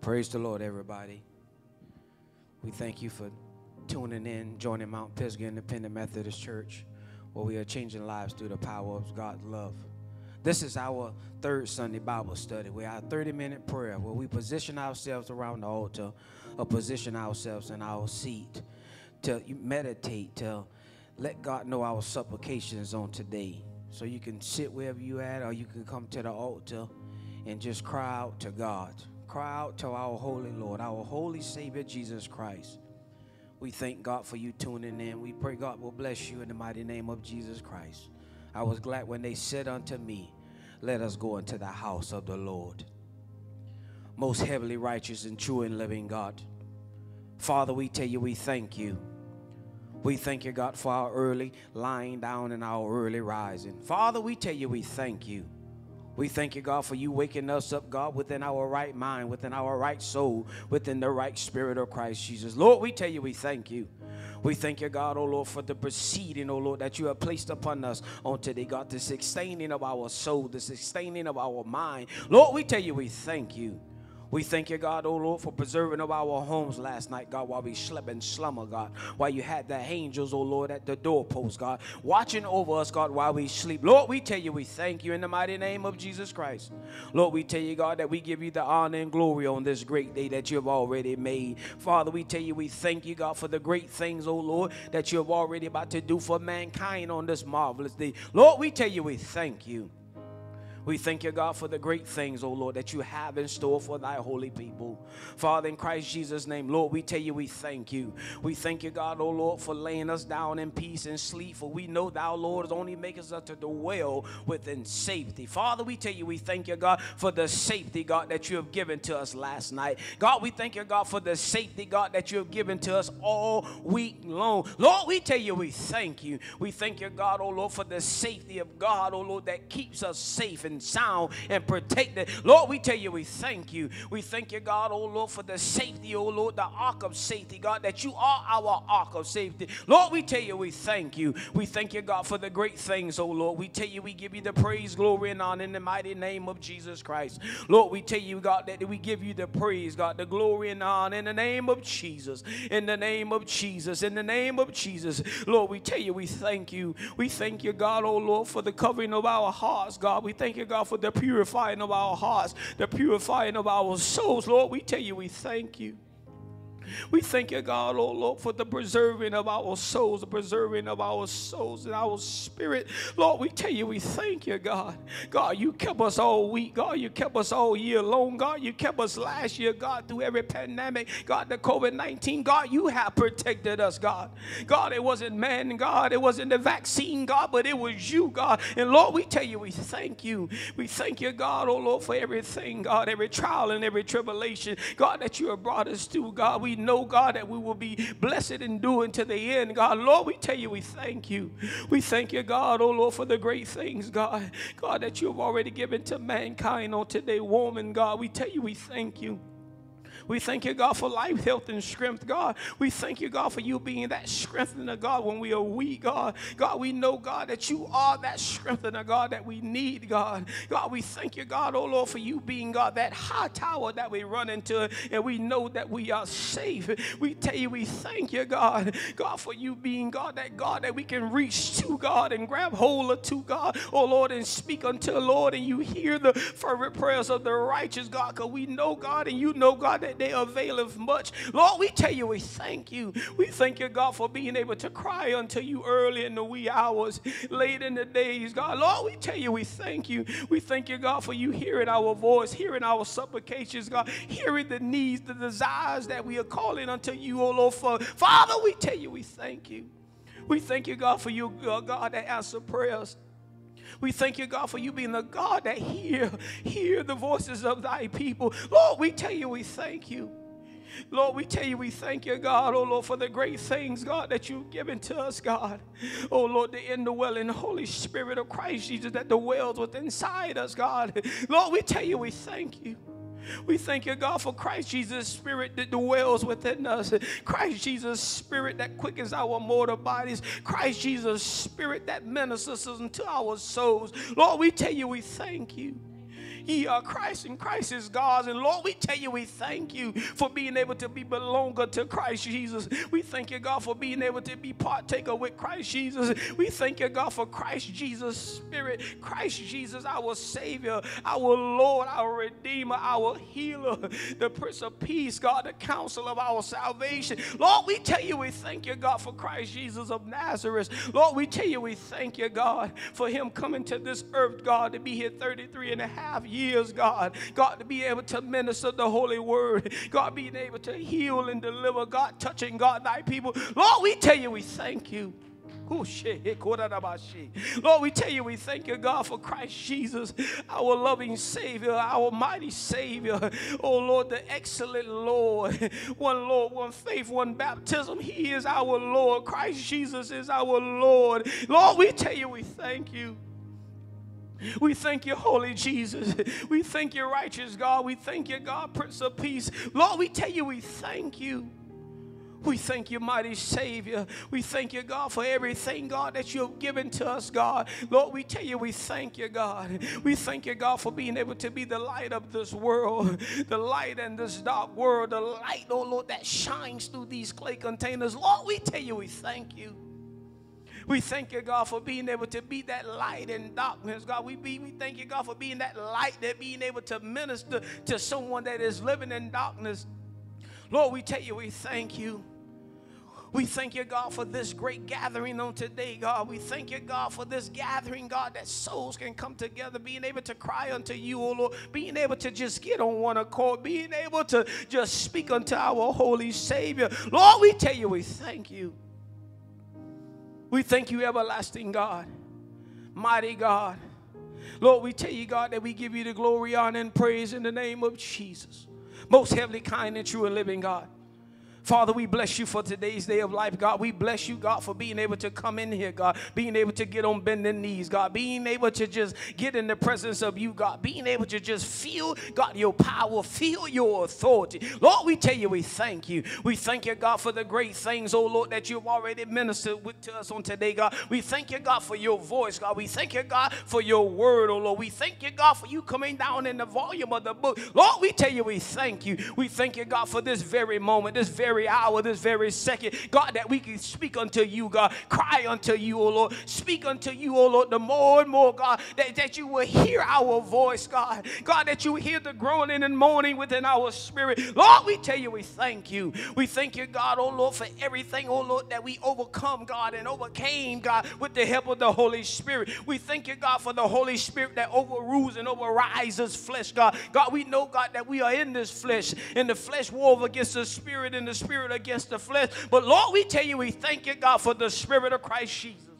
Praise the Lord, everybody. We thank you for tuning in, joining Mount Pisgah Independent Methodist Church, where we are changing lives through the power of God's love. This is our third Sunday Bible study. We our 30 minute prayer where we position ourselves around the altar or position ourselves in our seat to meditate, to let God know our supplications on today. So you can sit wherever you at or you can come to the altar and just cry out to God. Cry out to our holy Lord, our holy Savior Jesus Christ. We thank God for you tuning in. We pray God will bless you in the mighty name of Jesus Christ. I was glad when they said unto me, Let us go into the house of the Lord. Most heavenly righteous and true and living God. Father, we tell you we thank you. We thank you, God, for our early lying down and our early rising. Father, we tell you we thank you. We thank you, God, for you waking us up, God, within our right mind, within our right soul, within the right spirit of Christ Jesus. Lord, we tell you we thank you. We thank you, God, oh Lord, for the proceeding, oh Lord, that you have placed upon us on today, God, the sustaining of our soul, the sustaining of our mind. Lord, we tell you, we thank you. We thank you, God, oh Lord, for preserving of our homes last night, God, while we slept in slumber, God. While you had the angels, oh Lord, at the doorpost, God, watching over us, God, while we sleep. Lord, we tell you, we thank you in the mighty name of Jesus Christ. Lord, we tell you, God, that we give you the honor and glory on this great day that you have already made. Father, we tell you, we thank you, God, for the great things, oh Lord, that you have already about to do for mankind on this marvelous day. Lord, we tell you, we thank you. We thank you, God, for the great things, oh Lord, that you have in store for thy holy people. Father, in Christ Jesus' name, Lord, we tell you we thank you. We thank you, God, oh Lord, for laying us down in peace and sleep, for we know thou, Lord, only make us to dwell within safety. Father, we tell you we thank you, God, for the safety, God, that you have given to us last night. God, we thank you, God, for the safety, God, that you have given to us all week long. Lord, we tell you we thank you. We thank you, God, oh Lord, for the safety of God, oh Lord, that keeps us safe and sound and protected. Lord, we tell you we thank you. We thank you, God, oh Lord, for the safety, oh Lord, the ark of safety, God, that you are our ark of safety. Lord, we tell you we thank you. We thank you, God, for the great things, oh Lord. We tell you we give you the praise, glory, and honor in the mighty name of Jesus Christ. Lord, we tell you, God, that we give you the praise, God, the glory and honor in the name of Jesus. In the name of Jesus. In the name of Jesus. Lord, we tell you we thank you. We thank you, God, oh Lord, for the covering of our hearts, God. We thank you, God, for the purifying of our hearts, the purifying of our souls. Lord, we tell you we thank you. We thank you, God, oh Lord, for the preserving of our souls, the preserving of our souls and our spirit. Lord, we tell you, we thank you, God. God, you kept us all week. God, you kept us all year long. God, you kept us last year, God, through every pandemic. God, the COVID 19. God, you have protected us, God. God, it wasn't man, God, it wasn't the vaccine, God, but it was you, God. And Lord, we tell you, we thank you. We thank you, God, oh Lord, for everything, God, every trial and every tribulation, God, that you have brought us to, God. We know, God, that we will be blessed and doing to the end, God. Lord, we tell you we thank you. We thank you, God, oh Lord, for the great things, God. God, that you have already given to mankind on today, woman, God. We tell you we thank you. We thank you, God, for life, health, and strength, God. We thank you, God, for you being that strengthener, God, when we are weak, God. God, we know, God, that you are that strengthener, God, that we need, God. God, we thank you, God, oh Lord, for you being, God, that high tower that we run into, and we know that we are safe. We tell you, we thank you, God. God, for you being, God, that God that we can reach to, God, and grab hold of to, God, oh Lord, and speak unto Lord, and you hear the fervent prayers of the righteous, God, because we know, God, and you know, God, that they availeth much. Lord, we tell you, we thank you. We thank you, God, for being able to cry unto you early in the wee hours, late in the days, God. Lord, we tell you, we thank you. We thank you, God, for you hearing our voice, hearing our supplications, God, hearing the needs, the desires that we are calling unto you, oh Lord. For Father, we tell you, we thank you. We thank you, God, for you, uh, God, that answer prayers. We thank you, God, for you being the God that hear, hear the voices of thy people. Lord, we tell you we thank you. Lord, we tell you we thank you, God, oh Lord, for the great things, God, that you've given to us, God. Oh Lord, the indwelling Holy Spirit of Christ Jesus that dwells within inside us, God. Lord, we tell you we thank you. We thank you, God, for Christ Jesus' spirit that dwells within us. Christ Jesus' spirit that quickens our mortal bodies. Christ Jesus' spirit that ministers unto our souls. Lord, we tell you we thank you. Ye are uh, Christ, and Christ is God's. And Lord, we tell you, we thank you for being able to be belonger to Christ Jesus. We thank you, God, for being able to be partaker with Christ Jesus. We thank you, God, for Christ Jesus' Spirit, Christ Jesus, our Savior, our Lord, our Redeemer, our Healer, the Prince of Peace, God, the counsel of our salvation. Lord, we tell you, we thank you, God, for Christ Jesus of Nazareth. Lord, we tell you, we thank you, God, for Him coming to this earth, God, to be here 33 and a half years, God. God, to be able to minister the holy word. God, being able to heal and deliver. God, touching, God, thy people. Lord, we tell you, we thank you. Lord, we tell you, we thank you, God, for Christ Jesus, our loving Savior, our mighty Savior. Oh, Lord, the excellent Lord. One Lord, one faith, one baptism. He is our Lord. Christ Jesus is our Lord. Lord, we tell you, we thank you. We thank you, Holy Jesus. We thank you, righteous God. We thank you, God, Prince of Peace. Lord, we tell you, we thank you. We thank you, mighty Savior. We thank you, God, for everything, God, that you have given to us, God. Lord, we tell you, we thank you, God. We thank you, God, for being able to be the light of this world, the light in this dark world, the light, oh Lord, that shines through these clay containers. Lord, we tell you, we thank you. We thank you, God, for being able to be that light in darkness, God. We, be, we thank you, God, for being that light, that being able to minister to someone that is living in darkness. Lord, we tell you, we thank you. We thank you, God, for this great gathering on today, God. We thank you, God, for this gathering, God, that souls can come together, being able to cry unto you, oh Lord, being able to just get on one accord, being able to just speak unto our holy Savior. Lord, we tell you, we thank you. We thank you, everlasting God, mighty God. Lord, we tell you, God, that we give you the glory, honor, and praise in the name of Jesus. Most heavenly, kind, and true and living God. Father, we bless you for today's day of life, God. We bless you, God, for being able to come in here, God, being able to get on bending knees, God, being able to just get in the presence of you, God, being able to just feel, God, your power, feel your authority. Lord, we tell you, we thank you. We thank you, God, for the great things, oh Lord, that you've already ministered with to us on today, God. We thank you, God, for your voice, God. We thank you, God, for your word, oh Lord. We thank you, God, for you coming down in the volume of the book. Lord, we tell you, we thank you. We thank you, God, for this very moment, this very very hour, this very second, God, that we can speak unto you, God, cry unto you, oh Lord, speak unto you, oh Lord, the more and more, God, that, that you will hear our voice, God, God, that you hear the groaning and moaning within our spirit. Lord, we tell you, we thank you. We thank you, God, oh Lord, for everything, oh Lord, that we overcome, God, and overcame, God, with the help of the Holy Spirit. We thank you, God, for the Holy Spirit that overrules and overrides flesh, God. God, we know, God, that we are in this flesh, and the flesh war against the spirit, and the spirit against the flesh. But Lord, we tell you, we thank you, God, for the spirit of Christ Jesus.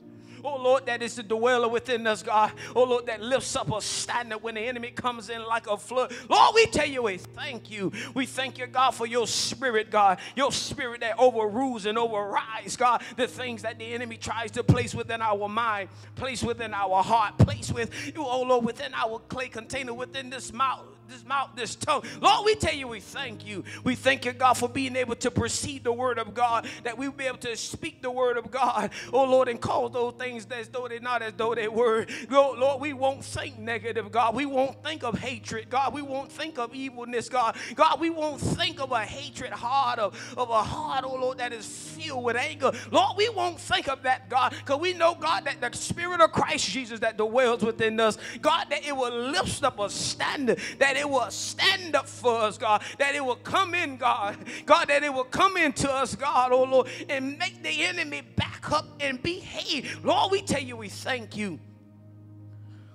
Oh Lord, that is the dweller within us, God. Oh Lord, that lifts up a standard when the enemy comes in like a flood. Lord, we tell you, we thank you. We thank you, God, for your spirit, God. Your spirit that overrules and overrides, God, the things that the enemy tries to place within our mind, place within our heart, place with, you, oh Lord, within our clay container, within this mouth this mouth, this tongue. Lord, we tell you, we thank you. We thank you, God, for being able to precede the word of God, that we be able to speak the word of God, oh Lord, and call those things as though they're not as though they were. Lord, we won't think negative, God. We won't think of hatred, God. We won't think of evilness, God. God, we won't think of a hatred heart, of, of a heart, oh Lord, that is filled with anger. Lord, we won't think of that, God, because we know, God, that the Spirit of Christ Jesus that dwells within us, God, that it will lift up a standard, that it will stand up for us, God, that it will come in, God, God, that it will come into us, God, oh Lord, and make the enemy back up and behave. Lord, we tell you, we thank you.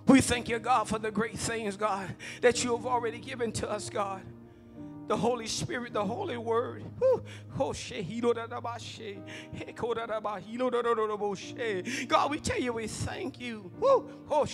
We thank you, God, for the great things, God, that you have already given to us, God the Holy Spirit, the Holy Word. God, we tell you we thank you. Oh,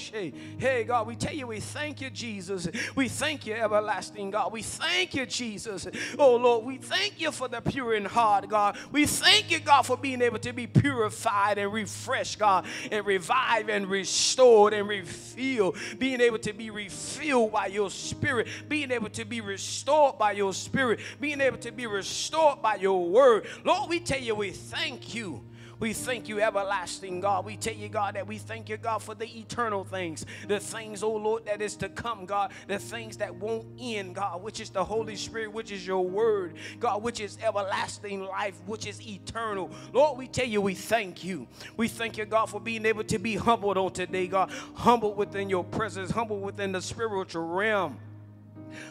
hey, God, we tell you we thank you, Jesus. We thank you, everlasting God. We thank you, Jesus. Oh, Lord, we thank you for the pure in heart, God. We thank you, God, for being able to be purified and refreshed, God, and revived and restored and refilled. Being able to be refilled by your spirit, being able to be restored by your your spirit, being able to be restored by your word. Lord, we tell you, we thank you. We thank you, everlasting God. We tell you, God, that we thank you, God, for the eternal things, the things, oh Lord, that is to come, God, the things that won't end, God, which is the Holy Spirit, which is your word, God, which is everlasting life, which is eternal. Lord, we tell you, we thank you. We thank you, God, for being able to be humbled on today, God, humbled within your presence, humbled within the spiritual realm.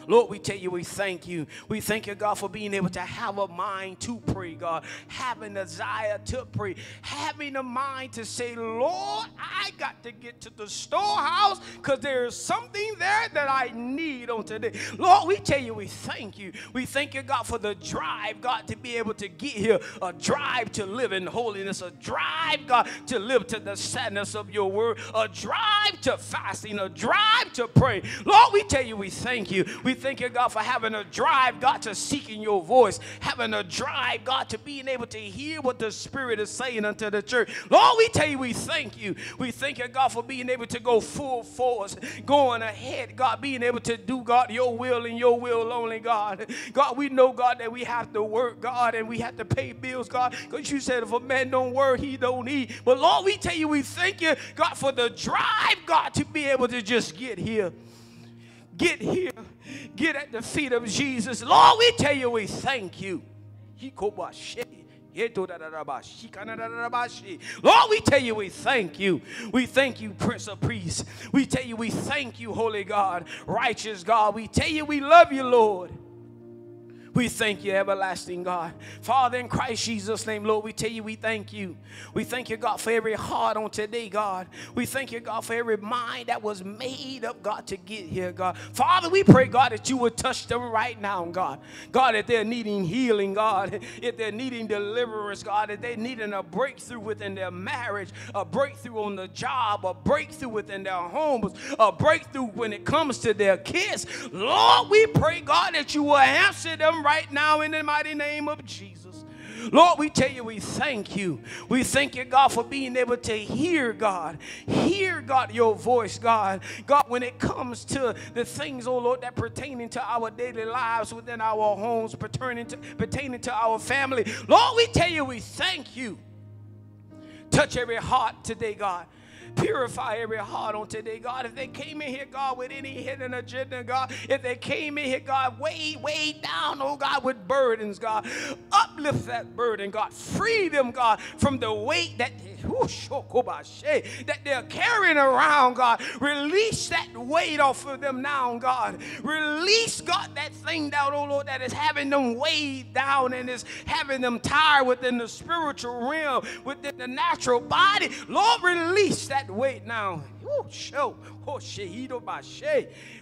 Lord, we tell you, we thank you. We thank you, God, for being able to have a mind to pray, God, having a desire to pray, having a mind to say, Lord, I got to get to the storehouse because there is something there that I need on today. Lord, we tell you, we thank you. We thank you, God, for the drive, God, to be able to get here, a drive to live in holiness, a drive, God, to live to the sadness of your word, a drive to fasting, a drive to pray. Lord, we tell you, we thank you. We thank you, God, for having a drive, God, to seeking your voice, having a drive, God, to being able to hear what the Spirit is saying unto the church. Lord, we tell you, we thank you. We thank you, God, for being able to go full force, going ahead, God, being able to do, God, your will and your will only, God. God, we know, God, that we have to work, God, and we have to pay bills, God, because you said if a man don't work, he don't eat. But Lord, we tell you, we thank you, God, for the drive, God, to be able to just get here. Get here. Get at the feet of Jesus. Lord, we tell you we thank you. Lord, we tell you we thank you. We thank you, Prince of Priests. We tell you we thank you, Holy God, righteous God. We tell you we love you, Lord. We thank you, everlasting God. Father, in Christ Jesus' name, Lord, we tell you we thank you. We thank you, God, for every heart on today, God. We thank you, God, for every mind that was made up, God, to get here, God. Father, we pray, God, that you would touch them right now, God. God, if they're needing healing, God, if they're needing deliverance, God, if they're needing a breakthrough within their marriage, a breakthrough on the job, a breakthrough within their homes, a breakthrough when it comes to their kids, Lord, we pray, God, that you will answer them right now in the mighty name of Jesus. Lord, we tell you, we thank you. We thank you, God, for being able to hear, God. Hear, God, your voice, God. God, when it comes to the things, oh Lord, that pertaining to our daily lives within our homes, pertaining to, pertaining to our family. Lord, we tell you, we thank you. Touch every heart today, God. Purify every heart on today, God. If they came in here, God, with any hidden agenda, God, if they came in here, God, way, way down, oh God, with burdens, God, uplift that burden, God. Free them, God, from the weight that that they're carrying around, God. Release that weight off of them now, God. Release, God, that thing down, oh Lord, that is having them weighed down and is having them tired within the spiritual realm, within the natural body. Lord, release that weight now. Ooh, show. Oh,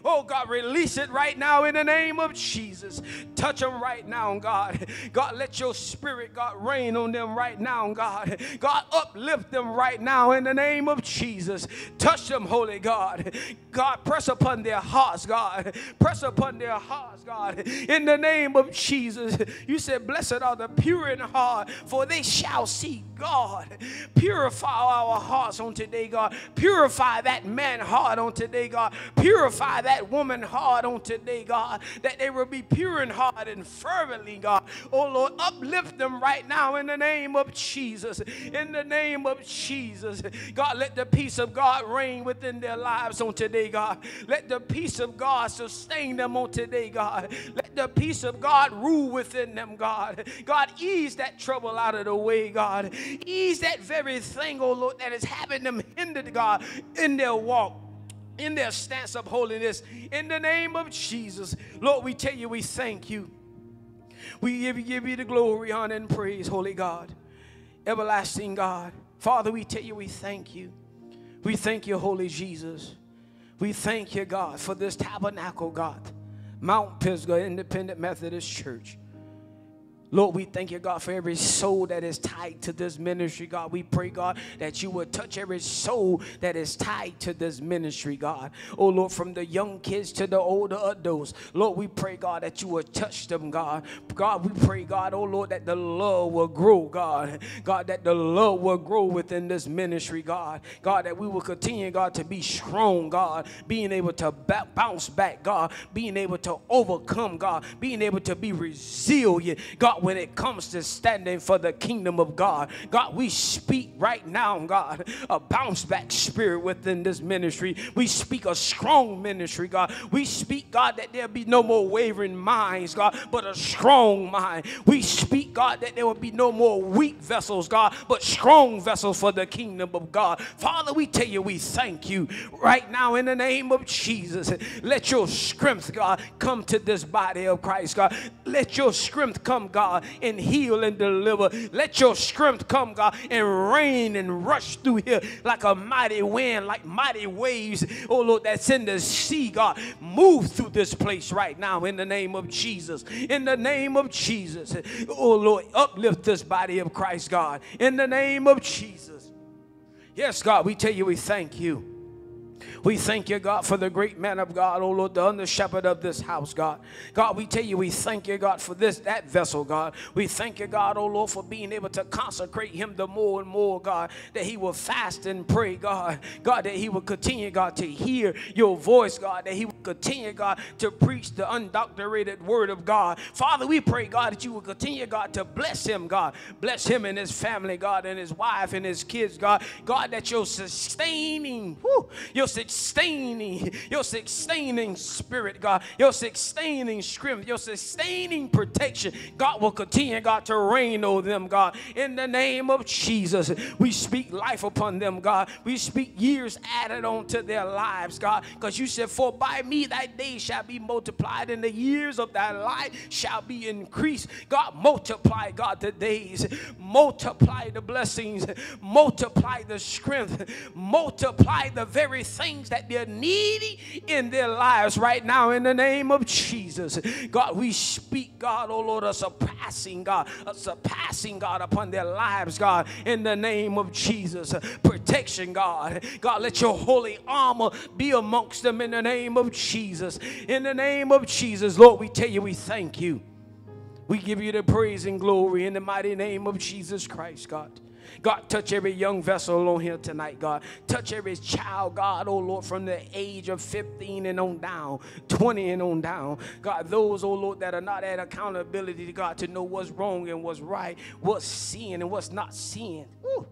oh, God, release it right now in the name of Jesus. Touch them right now, God. God, let your spirit, God, rain on them right now, God. God, uplift them right now in the name of Jesus. Touch them, Holy God. God, press upon their hearts, God. Press upon their hearts, God. In the name of Jesus. You said, Blessed are the pure in heart, for they shall see God. Purify our hearts on today, God. Purify that man heart on today, God. Purify that woman heart on today, God. That they will be pure in heart and fervently, God. Oh Lord, uplift them right now in the name of Jesus. In the name of Jesus. God, let the peace of God reign within their lives on today, God. Let the peace of God sustain them on today, God. Let the peace of God rule within them, God. God, ease that trouble out of the way, God. Ease that very thing, oh Lord, that is having them hindered, God, in their walk in their stance of holiness. In the name of Jesus, Lord, we tell you we thank you. We give you, give you the glory, honor, and praise, Holy God, everlasting God. Father, we tell you we thank you. We thank you, Holy Jesus. We thank you, God, for this tabernacle, God, Mount Pisgah Independent Methodist Church. Lord, we thank you, God, for every soul that is tied to this ministry, God. We pray, God, that you would touch every soul that is tied to this ministry, God. Oh, Lord, from the young kids to the older adults. Lord, we pray, God, that you would touch them, God. God, we pray, God, oh, Lord, that the love will grow, God. God, that the love will grow within this ministry, God. God, that we will continue, God, to be strong, God. Being able to bounce back, God. Being able to overcome, God. Being able to be resilient, God God, when it comes to standing for the kingdom of God. God, we speak right now, God, a bounce back spirit within this ministry. We speak a strong ministry, God. We speak, God, that there be no more wavering minds, God, but a strong mind. We speak, God, that there will be no more weak vessels, God, but strong vessels for the kingdom of God. Father, we tell you, we thank you right now in the name of Jesus. Let your strength, God, come to this body of Christ, God. Let your strength come, God, and heal and deliver. Let your strength come, God, and rain and rush through here like a mighty wind, like mighty waves, oh Lord, that's in the sea, God. Move through this place right now in the name of Jesus. In the name of Jesus, oh Lord, uplift this body of Christ, God. In the name of Jesus. Yes, God, we tell you we thank you. We thank you, God, for the great man of God, oh Lord, the under shepherd of this house, God. God, we tell you, we thank you, God, for this, that vessel, God. We thank you, God, oh Lord, for being able to consecrate him the more and more, God, that he will fast and pray, God. God, that he will continue, God, to hear your voice, God, that he will continue, God, to preach the undoctorated word of God. Father, we pray, God, that you will continue, God, to bless him, God. Bless him and his family, God, and his wife and his kids, God. God, that you're sustaining, you're sustaining, your sustaining spirit, God, your sustaining strength, your sustaining protection, God will continue, God, to reign over them, God. In the name of Jesus, we speak life upon them, God. We speak years added on to their lives, God, because you said, For by me thy days shall be multiplied, and the years of thy life shall be increased. God, multiply, God, the days, multiply the blessings, multiply the strength, multiply the very things that they're needing in their lives right now in the name of Jesus. God, we speak, God, oh Lord, a surpassing God, a surpassing God upon their lives, God, in the name of Jesus. Protection, God. God, let your holy armor be amongst them in the name of Jesus. In the name of Jesus, Lord, we tell you we thank you. We give you the praise and glory in the mighty name of Jesus Christ, God. God, touch every young vessel on here tonight, God. Touch every child, God, oh Lord, from the age of 15 and on down, 20 and on down. God, those, oh Lord, that are not at accountability, to God, to know what's wrong and what's right, what's sin and what's not sin. Woo.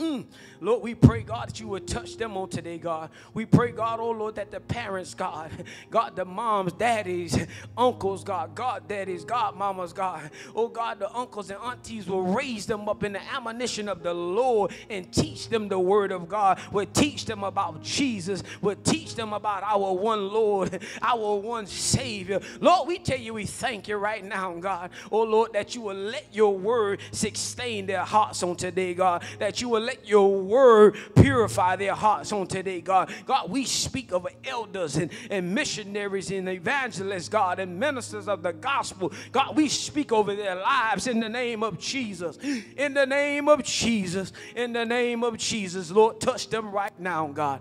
Mm. Lord, we pray, God, that you would touch them on today, God. We pray, God, oh Lord, that the parents, God, God, the moms, daddies, uncles, God, God, daddies, God, mamas, God, oh God, the uncles and aunties will raise them up in the admonition of the Lord and teach them the word of God, will teach them about Jesus, will teach them about our one Lord, our one Savior. Lord, we tell you, we thank you right now, God, oh Lord, that you will let your word sustain their hearts on today, God, that you will let your word purify their hearts on today, God. God, we speak of elders and, and missionaries and evangelists, God, and ministers of the gospel. God, we speak over their lives in the name of Jesus. In the name of Jesus. In the name of Jesus. Lord, touch them right now, God.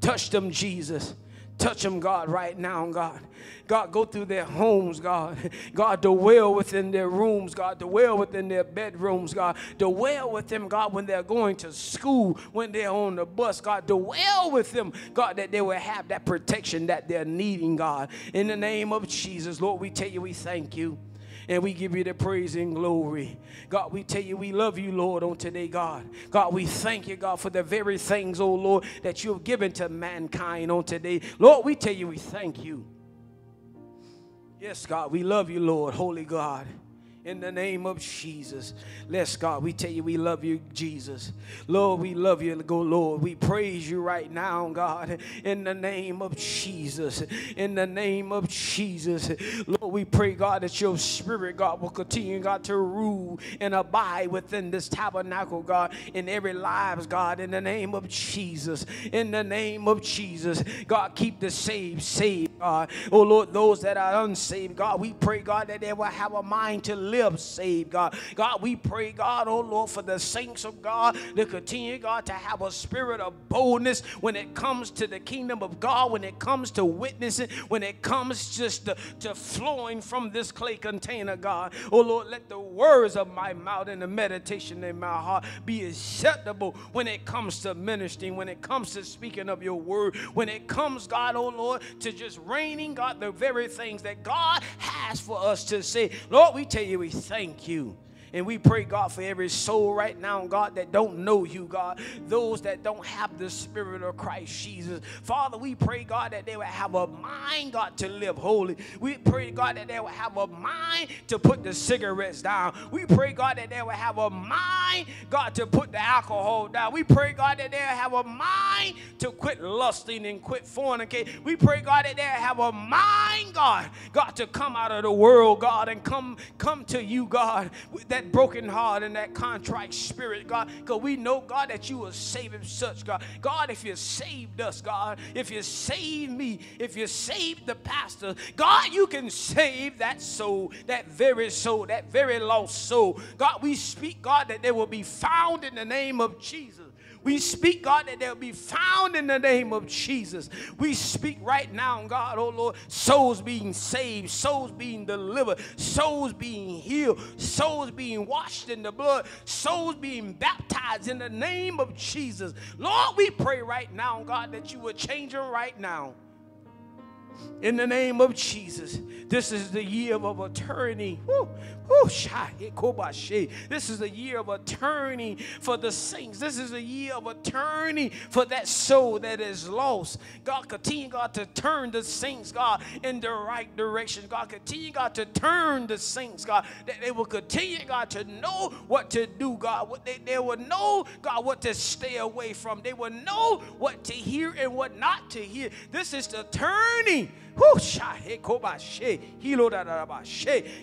Touch them, Jesus. Touch them, God, right now, God. God, go through their homes, God. God, dwell within their rooms, God. Dwell within their bedrooms, God. Dwell with them, God, when they're going to school, when they're on the bus, God. Dwell with them, God, that they will have that protection that they're needing, God. In the name of Jesus, Lord, we tell you we thank you and we give you the praise and glory. God, we tell you we love you, Lord, on today, God. God, we thank you, God, for the very things, oh Lord, that you have given to mankind on today. Lord, we tell you we thank you. Yes, God, we love you, Lord, holy God in the name of Jesus. Let's God, we tell you we love you, Jesus. Lord, we love you, go Lord. We praise you right now, God, in the name of Jesus. In the name of Jesus. Lord, we pray, God, that your spirit, God, will continue, God, to rule and abide within this tabernacle, God, in every lives, God, in the name of Jesus. In the name of Jesus. God, keep the saved saved, God. Oh Lord, those that are unsaved, God, we pray, God, that they will have a mind to live saved, God. God, we pray, God, oh Lord, for the saints of God to continue, God, to have a spirit of boldness when it comes to the kingdom of God, when it comes to witnessing, when it comes just to, to flowing from this clay container, God. Oh Lord, let the words of my mouth and the meditation in my heart be acceptable when it comes to ministering, when it comes to speaking of your word, when it comes, God, oh Lord, to just raining, God, the very things that God has for us to say. Lord, we tell you, we thank you. And we pray, God, for every soul right now, God, that don't know you, God. Those that don't have the Spirit of Christ Jesus. Father, we pray, God, that they will have a mind, God, to live holy. We pray, God, that they will have a mind to put the cigarettes down. We pray, God, that they will have a mind, God, to put the alcohol down. We pray, God, that they'll have a mind to quit lusting and quit fornicating. We pray, God, that they'll have a mind, God, God, to come out of the world, God, and come, come to you, God, that that broken heart and that contrite spirit, God, because we know, God, that you will save such, God. God, if you saved us, God, if you saved me, if you saved the pastor, God, you can save that soul, that very soul, that very lost soul. God, we speak, God, that they will be found in the name of Jesus. We speak, God, that they'll be found in the name of Jesus. We speak right now, God, oh Lord, souls being saved, souls being delivered, souls being healed, souls being washed in the blood, souls being baptized in the name of Jesus. Lord, we pray right now, God, that you will change them right now in the name of Jesus. This is the year of. Woo, woo, this is the year of attorney for the saints. This is a year of attorney for that soul that is lost. God, continue, God, to turn the saints, God, in the right direction. God, continue, God, to turn the saints, God, that they will continue, God, to know what to do, God. What they, they will know, God, what to stay away from. They will know what to hear and what not to hear. This is the turning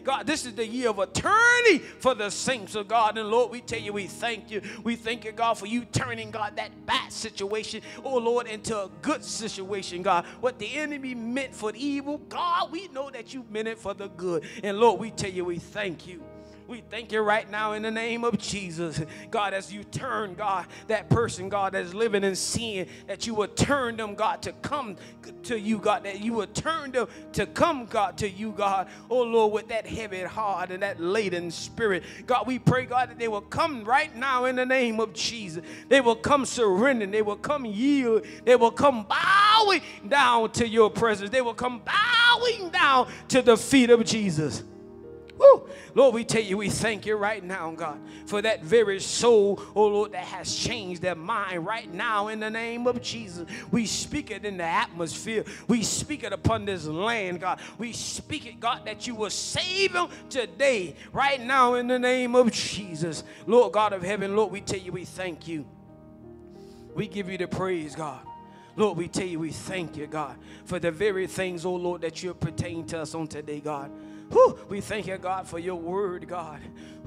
God, this is the year of attorney for the saints of God. And Lord, we tell you, we thank you. We thank you, God, for you turning, God, that bad situation, oh Lord, into a good situation, God. What the enemy meant for evil, God, we know that you meant it for the good. And Lord, we tell you, we thank you. We thank you right now in the name of Jesus. God, as you turn, God, that person, God, that's living in sin, that you would turn them, God, to come to you, God, that you would turn them to come, God, to you, God. Oh, Lord, with that heavy heart and that laden spirit. God, we pray, God, that they will come right now in the name of Jesus. They will come surrendering. They will come yield. They will come bowing down to your presence. They will come bowing down to the feet of Jesus. Woo. Lord, we tell you, we thank you right now, God, for that very soul, oh Lord, that has changed their mind right now in the name of Jesus. We speak it in the atmosphere. We speak it upon this land, God. We speak it, God, that you will save them today, right now, in the name of Jesus. Lord God of heaven, Lord, we tell you, we thank you. We give you the praise, God. Lord, we tell you, we thank you, God, for the very things, oh Lord, that you pertain to us on today, God. Whew, we thank you, God, for your word, God.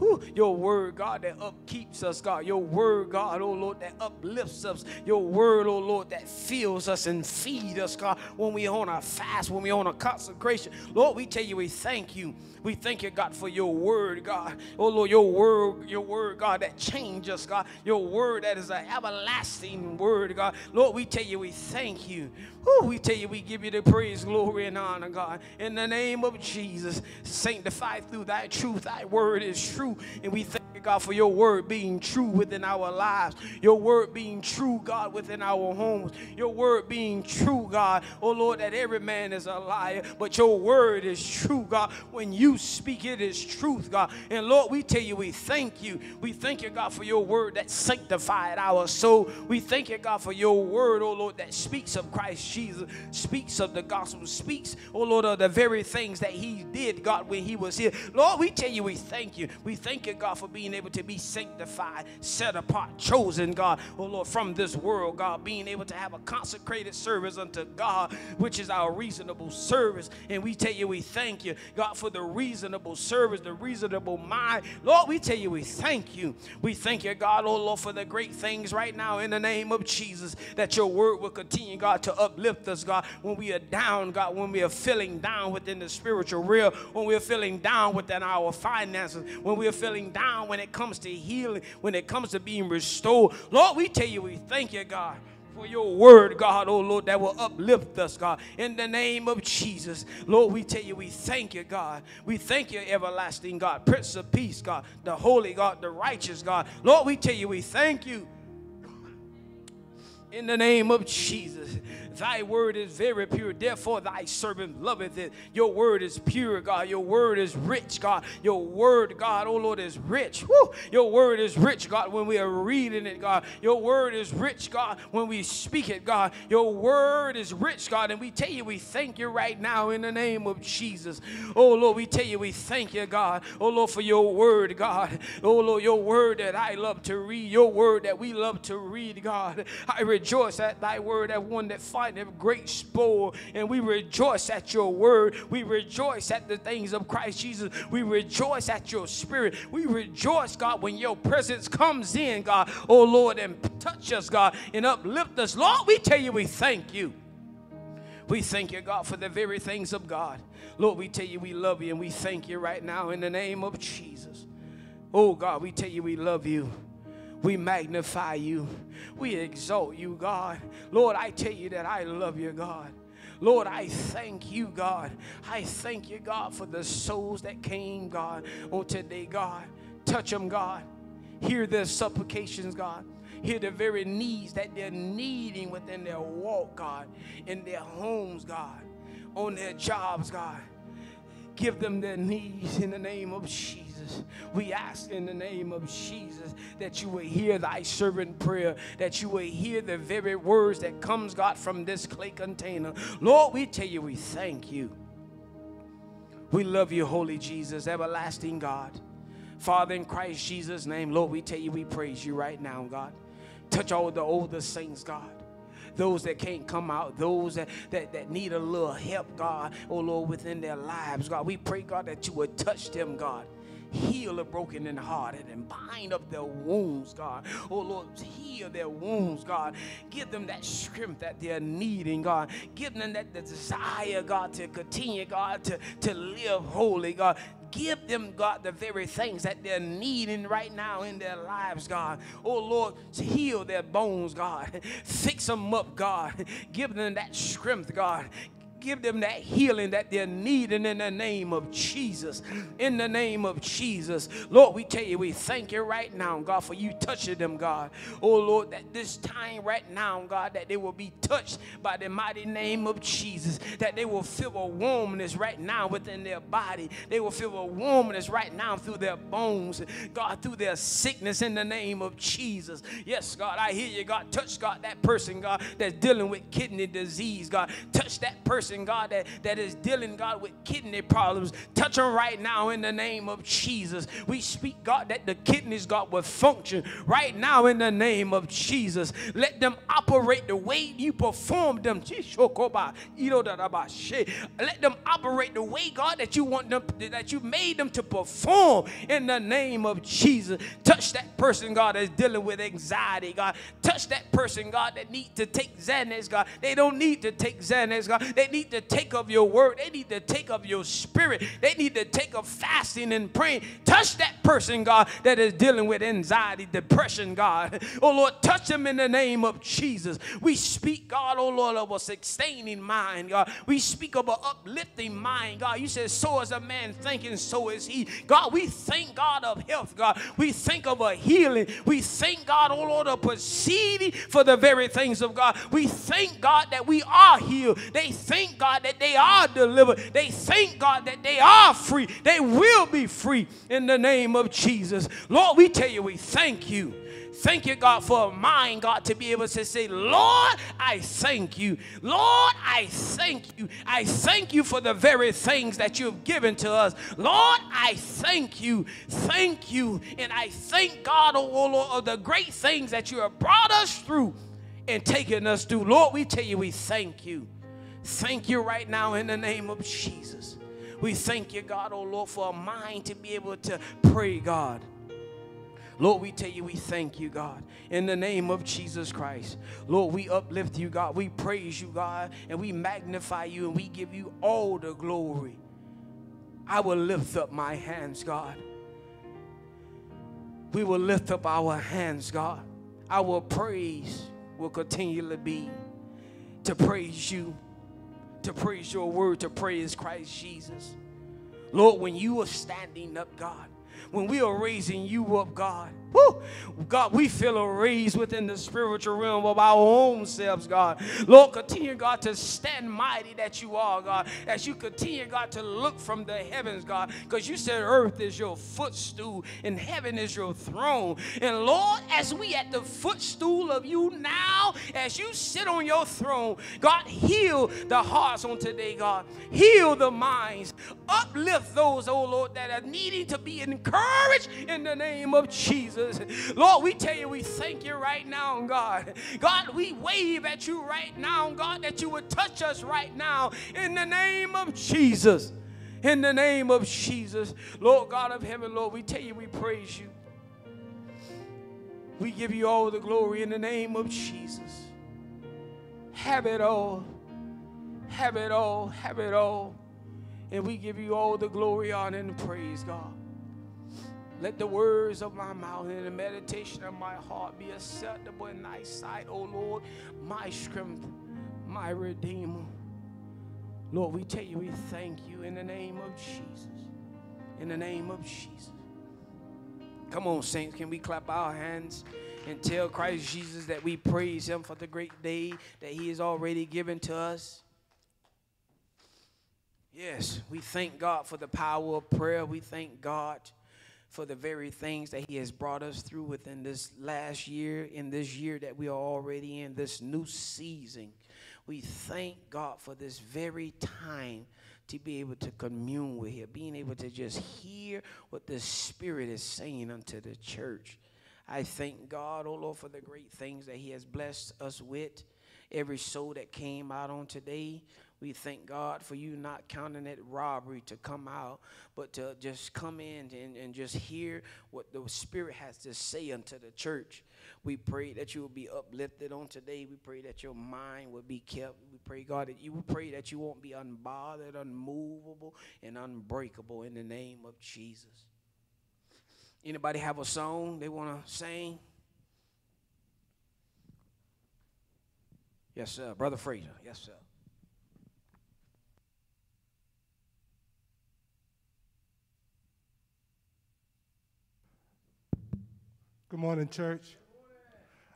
Whew, your word, God, that upkeeps us, God. Your word, God, oh Lord, that uplifts us. Your word, oh Lord, that fills us and feeds us, God, when we are on a fast, when we are on a consecration. Lord, we tell you, we thank you. We thank you, God, for your word, God. Oh Lord, your word, your word, God, that changes us, God. Your word that is an everlasting word, God. Lord, we tell you, we thank you. Ooh, we tell you, we give you the praise, glory, and honor, God. In the name of Jesus, sanctified through thy truth. Thy word is true. And we thank you, God, for your word being true within our lives. Your word being true, God, within our homes. Your word being true, God. Oh, Lord, that every man is a liar, but your word is true, God. When you speak, it is truth, God. And Lord, we tell you, we thank you. We thank you, God, for your word that sanctified our soul. We thank you, God, for your word, oh, Lord, that speaks of Christ Jesus, speaks of the gospel, speaks, oh Lord, of the very things that he did, God, when he was here. Lord, we tell you, we thank you. We thank you, God, for being able to be sanctified, set apart, chosen, God, oh Lord, from this world, God, being able to have a consecrated service unto God, which is our reasonable service. And we tell you, we thank you, God, for the reasonable service, the reasonable mind. Lord, we tell you, we thank you. We thank you, God, oh Lord, for the great things right now in the name of Jesus, that your word will continue, God, to uplift us, God, when we are down, God, when we are feeling down within the spiritual realm, when we are feeling down within our finances, when we are feeling down when it comes to healing, when it comes to being restored. Lord, we tell you, we thank you, God for your word, God, oh Lord, that will uplift us, God, in the name of Jesus. Lord, we tell you, we thank you, God. We thank you, everlasting God, Prince of Peace, God, the holy God, the righteous God. Lord, we tell you, we thank you. In the name of Jesus. Thy word is very pure. Therefore, thy servant loveth it. Your word is pure, God. Your word is rich, God. Your word, God, oh Lord, is rich. Woo! Your word is rich, God, when we are reading it, God. Your word is rich, God, when we speak it, God. Your word is rich, God. And we tell you, we thank you right now in the name of Jesus. Oh Lord, we tell you, we thank you, God. Oh Lord, for your word, God. Oh Lord, your word that I love to read, your word that we love to read, God. I rejoice at thy word, that one that finds find great spoil. And we rejoice at your word. We rejoice at the things of Christ Jesus. We rejoice at your spirit. We rejoice, God, when your presence comes in, God. Oh, Lord, and touch us, God, and uplift us. Lord, we tell you we thank you. We thank you, God, for the very things of God. Lord, we tell you we love you and we thank you right now in the name of Jesus. Oh, God, we tell you we love you. We magnify you. We exalt you, God. Lord, I tell you that I love you, God. Lord, I thank you, God. I thank you, God, for the souls that came, God, on today, God. Touch them, God. Hear their supplications, God. Hear the very needs that they're needing within their walk, God, in their homes, God, on their jobs, God. Give them their needs in the name of Jesus. Jesus. We ask in the name of Jesus that you will hear thy servant prayer, that you will hear the very words that comes, God, from this clay container. Lord, we tell you we thank you. We love you, holy Jesus, everlasting God. Father, in Christ Jesus' name, Lord, we tell you we praise you right now, God. Touch all the older saints, God those that can't come out, those that, that, that need a little help, God, oh Lord, within their lives, God. We pray, God, that you would touch them, God heal the broken and hearted and bind up their wounds, God. Oh Lord, heal their wounds, God. Give them that strength that they're needing, God. Give them that desire, God, to continue, God, to, to live holy, God give them, God, the very things that they're needing right now in their lives, God. Oh, Lord, to heal their bones, God. Fix them up, God. Give them that strength, God give them that healing that they're needing in the name of Jesus. In the name of Jesus. Lord, we tell you, we thank you right now, God, for you touching them, God. Oh, Lord, that this time right now, God, that they will be touched by the mighty name of Jesus, that they will feel a warmness right now within their body. They will feel a warmness right now through their bones, God, through their sickness in the name of Jesus. Yes, God, I hear you, God. Touch, God, that person, God, that's dealing with kidney disease, God. Touch that person person, God, that, that is dealing, God, with kidney problems. Touch them right now in the name of Jesus. We speak, God, that the kidneys, God, will function right now in the name of Jesus. Let them operate the way you performed them. Let them operate the way, God, that you want them, that you made them to perform in the name of Jesus. Touch that person, God, that's dealing with anxiety, God. Touch that person, God, that need to take Xanax, God. They don't need to take Xanax, God. They need need to take of your word. They need to take of your spirit. They need to take of fasting and praying. Touch that person, God, that is dealing with anxiety, depression, God. Oh, Lord, touch them in the name of Jesus. We speak, God, oh, Lord, of a sustaining mind, God. We speak of an uplifting mind, God. You said, so is a man thinking, so is he. God, we thank God of health, God. We think of a healing. We thank God, oh, Lord, of proceeding for the very things of God. We thank God that we are healed. They think thank God that they are delivered. They thank God that they are free. They will be free in the name of Jesus. Lord, we tell you, we thank you. Thank you, God, for a mind, God, to be able to say, Lord, I thank you. Lord, I thank you. I thank you for the very things that you've given to us. Lord, I thank you. Thank you. And I thank God, oh Lord, of the great things that you have brought us through and taken us through. Lord, we tell you, we thank you. Thank you right now in the name of Jesus. We thank you, God, oh Lord, for a mind to be able to pray, God. Lord, we tell you, we thank you, God, in the name of Jesus Christ. Lord, we uplift you, God. We praise you, God, and we magnify you, and we give you all the glory. I will lift up my hands, God. We will lift up our hands, God. Our praise will continually be to praise you to praise your word, to praise Christ Jesus. Lord, when you are standing up, God, when we are raising you up, God. Woo! God, we feel a raise within the spiritual realm of our own selves, God. Lord, continue, God, to stand mighty that you are, God. As you continue, God, to look from the heavens, God. Because you said earth is your footstool and heaven is your throne. And Lord, as we at the footstool of you now, as you sit on your throne, God, heal the hearts on today, God. Heal the minds. Uplift those, oh Lord, that are needing to be encouraged in the name of Jesus. Lord, we tell you, we thank you right now, God. God, we wave at you right now, God, that you would touch us right now in the name of Jesus. In the name of Jesus. Lord God of heaven, Lord, we tell you, we praise you. We give you all the glory in the name of Jesus. Have it all. Have it all. Have it all. And we give you all the glory, honor, and praise, God. Let the words of my mouth and the meditation of my heart be acceptable in thy sight, O Lord, my strength, my redeemer. Lord, we tell you, we thank you in the name of Jesus. In the name of Jesus. Come on, saints, can we clap our hands and tell Christ Jesus that we praise him for the great day that he has already given to us? Yes, we thank God for the power of prayer. We thank God for the very things that He has brought us through within this last year, in this year that we are already in, this new season. We thank God for this very time to be able to commune with Him, being able to just hear what the Spirit is saying unto the church. I thank God, oh Lord, for the great things that He has blessed us with. Every soul that came out on today, we thank God for you not counting it robbery to come out, but to just come in and, and just hear what the Spirit has to say unto the church. We pray that you will be uplifted on today. We pray that your mind will be kept. We pray, God, that you will pray that you won't be unbothered, unmovable, and unbreakable in the name of Jesus. Anybody have a song they want to sing? Yes, sir. Brother Fraser. Yes, sir. Good morning, church.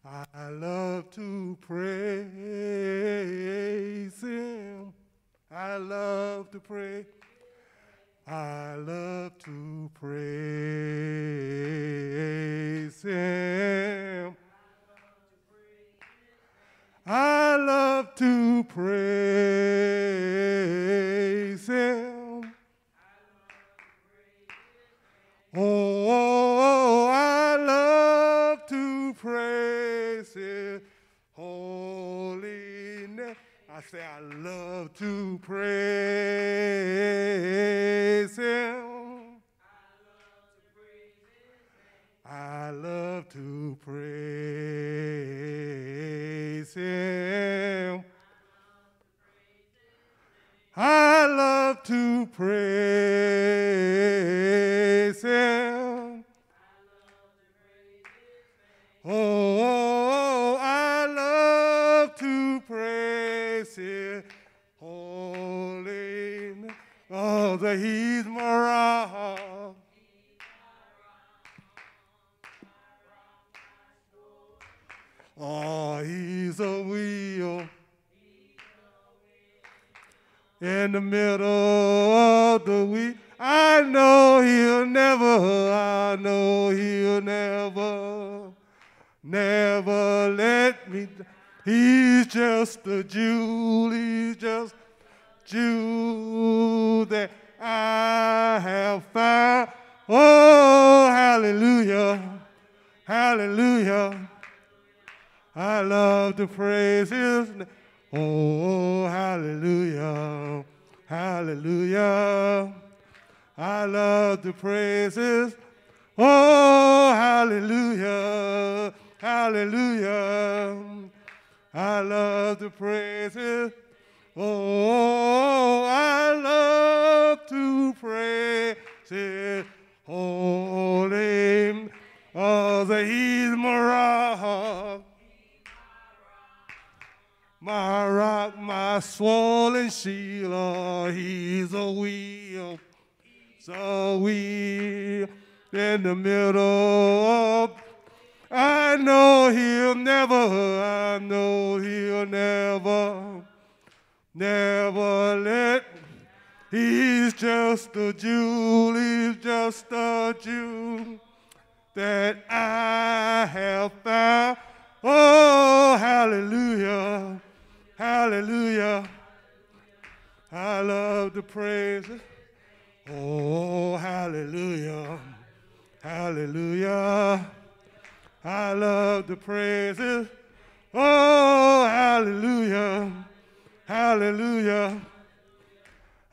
I love to praise Him. I love to pray. I love to praise Him. I love to praise Him. Oh, love to praise His holy name. I say, I love to praise Him. I love to praise Him. I love to praise He's my rock. Oh, He's a wheel in the middle of the week. I know he'll never, I know he'll never, never let me. He's just a jewel, he's just jewel that I have found. Oh, hallelujah, hallelujah. I love to praise his name. Oh, hallelujah, hallelujah. I love to praise his. Oh, hallelujah, hallelujah. I love to praise his. Oh, I love to praise his holy name. Oh, that he's my rock my rock, my swollen shield, he's a wheel, so wheel. in the middle of I know he'll never, I know he'll never, never let. He's just a jewel, he's just a jewel that I have found. Oh, hallelujah, hallelujah. I love the praise. Oh, hallelujah, hallelujah. I love the praises. Oh, hallelujah, hallelujah.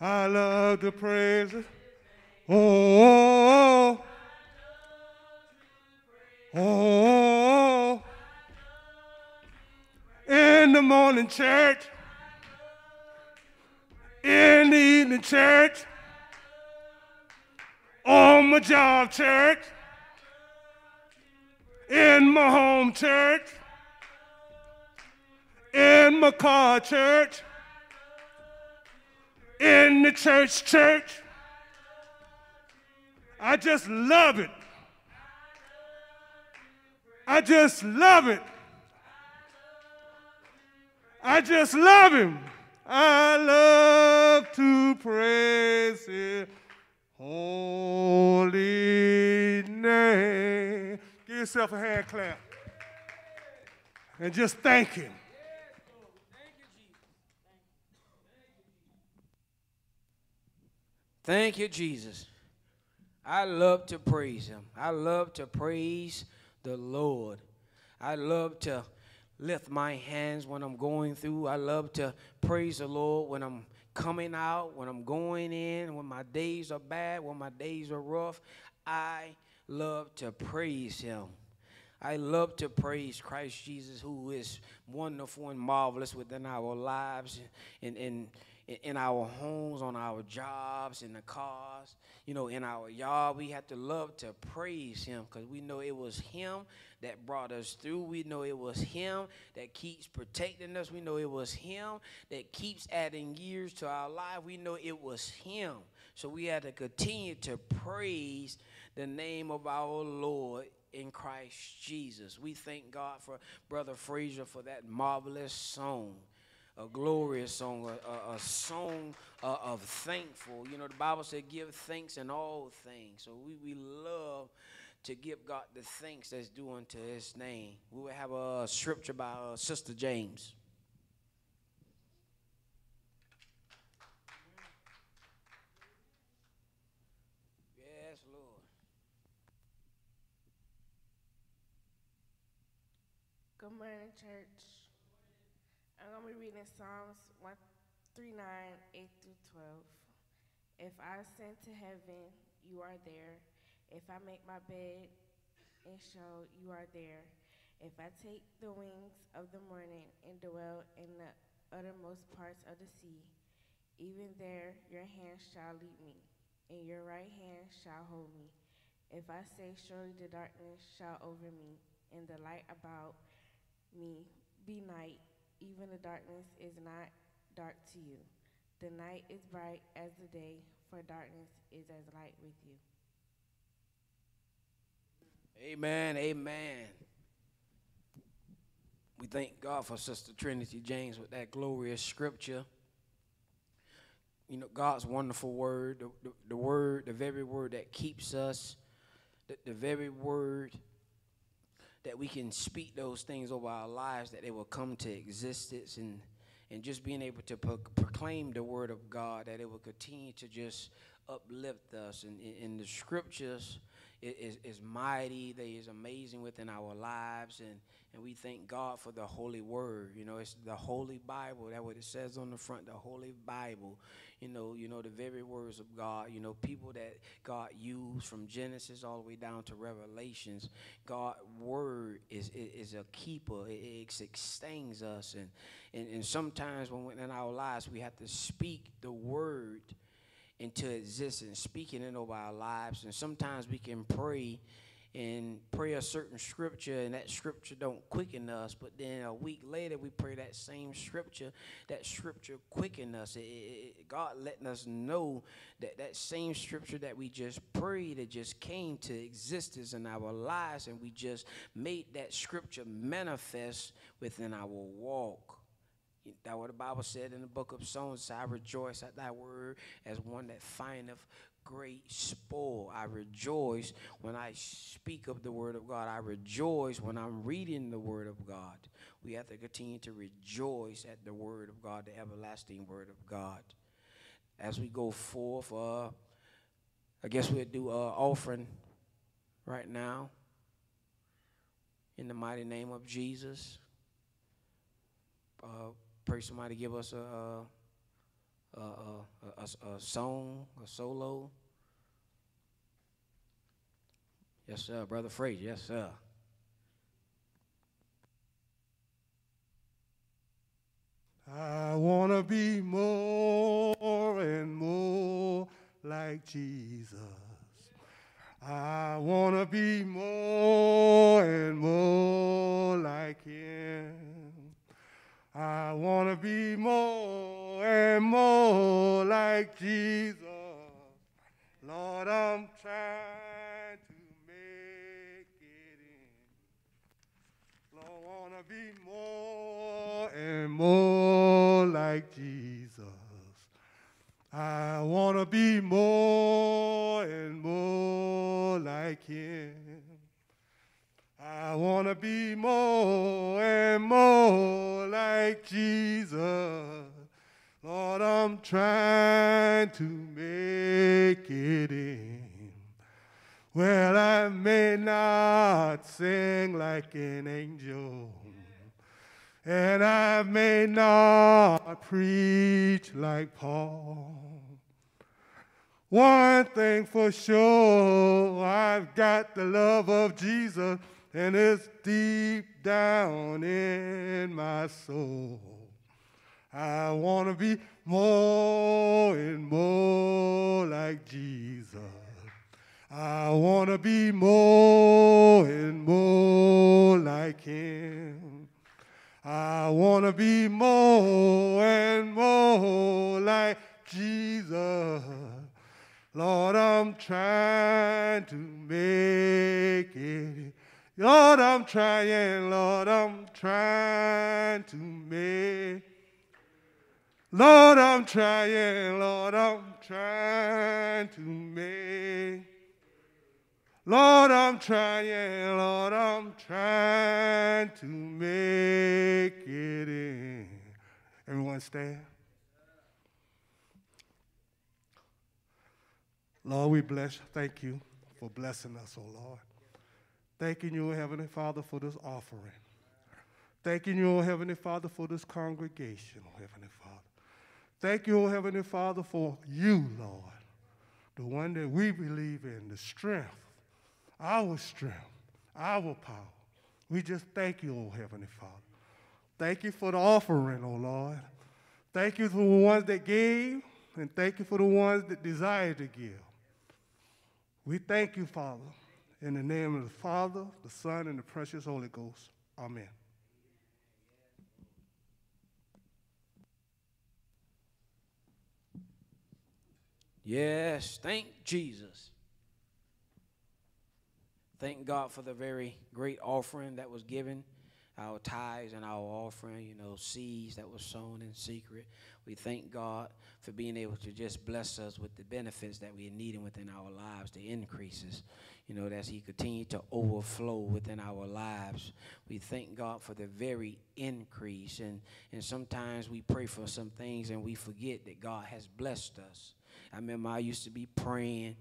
I love the praises. Oh oh, oh, oh, oh. In the morning church, in the evening church, on my job church. In my home church, in my car church, in the church church. I just love it. I just love it. I just love him. I love to praise his holy name. Give yourself a hand clap. And just thank Him. Thank you, Jesus. I love to praise Him. I love to praise the Lord. I love to lift my hands when I'm going through. I love to praise the Lord when I'm coming out, when I'm going in, when my days are bad, when my days are rough. I love to praise him. I love to praise Christ Jesus, who is wonderful and marvelous within our lives and in, in, our homes, on our jobs, in the cars, you know, in our yard. We have to love to praise him because we know it was him that brought us through. We know it was him that keeps protecting us. We know it was him that keeps adding years to our life. We know it was him. So we have to continue to praise the name of our Lord in Christ Jesus. We thank God for Brother Fraser for that marvelous song, a glorious song, a, a, a song uh, of thankful. You know, the Bible said, give thanks in all things. So we, we love to give God the thanks that's due unto his name. We will have a scripture by uh, Sister James. Yes, Lord. Good morning, church. I'm going to be reading Psalms 139, 8 through 12. If I ascend to heaven, you are there. If I make my bed and Sheol, you are there. If I take the wings of the morning and dwell in the uttermost parts of the sea, even there your hand shall lead me, and your right hand shall hold me. If I say, Surely the darkness shall over me, and the light about me, be night, even the darkness is not dark to you. The night is bright as the day, for darkness is as light with you. Amen, amen. We thank God for Sister Trinity James with that glorious scripture. You know, God's wonderful word, the, the, the word, the very word that keeps us, the, the very word that we can speak those things over our lives, that they will come to existence, and and just being able to pro- proclaim the word of God, that it will continue to just uplift us. And in the scriptures is, is mighty, they is amazing within our lives, and and we thank God for the Holy Word. You know, it's the Holy Bible. That's what it says on the front, the Holy Bible. You know, you know the very words of God. You know, people that God used from Genesis all the way down to Revelations. God' word is is, a keeper. It, it sustains us, and, and and sometimes when in our lives we have to speak the word into existence, speaking it over our lives, and sometimes we can pray and pray a certain scripture and that scripture don't quicken us. But then a week later we pray that same scripture. That scripture quicken us. It, it, god letting us know that that same scripture that we just prayed it just came to existence in our lives. And we just made that scripture manifest within our walk that what the Bible said in the book of Psalms. I rejoice at thy word as one that findeth great spoil. I rejoice when I speak of the Word of God. I rejoice when I'm reading the Word of God. We have to continue to rejoice at the Word of God, the everlasting Word of God. As we go forth, uh, I guess we'll do uh, offering right now in the mighty name of Jesus. Uh, somebody give us a. a a, a, a, a song, a solo. Yes, sir, Brother Frazier. Yes, sir. I want to be more and more like Jesus. I want to be more and more like Him. I want to be more and more like Jesus. Lord, I'm trying to make it in. Lord, I want to be more and more like Jesus. I want to be more and more like Him. I want to be more and more like Jesus. Lord, I'm trying to make it in. Well, I may not sing like an angel, and I may not preach like Paul. One thing for sure, I've got the love of Jesus and it's deep down in my soul. I want to be more and more like Jesus. I want to be more and more like Him. I want to be more and more like Jesus. Lord, I'm trying to make it Lord, I'm trying, Lord, I'm trying to make. Lord, I'm trying, Lord, I'm trying to make. Lord, I'm trying, Lord, I'm trying to make it in. Everyone stand. Lord, we bless, thank you for blessing us, oh Lord. Thanking you, Heavenly Father, for this offering. Thanking you, Heavenly Father, for this congregation, Heavenly Father. Thank you, Heavenly Father, for you, Lord, the one that we believe in, the strength, our strength, our power. We just thank you, oh Heavenly Father. Thank you for the offering, oh Lord. Thank you for the ones that gave, and thank you for the ones that desire to give. We thank you, Father. In the name of the Father, the Son, and the precious Holy Ghost. Amen. Yes, thank Jesus. Thank God for the very great offering that was given, our tithes and our offering, you know, seeds that was sown in secret. We thank God for being able to just bless us with the benefits that we are needing within our lives, the increases you know, as He continued to overflow within our lives. We thank God for the very increase. And, and sometimes we pray for some things and we forget that God has blessed us. I remember I used to be praying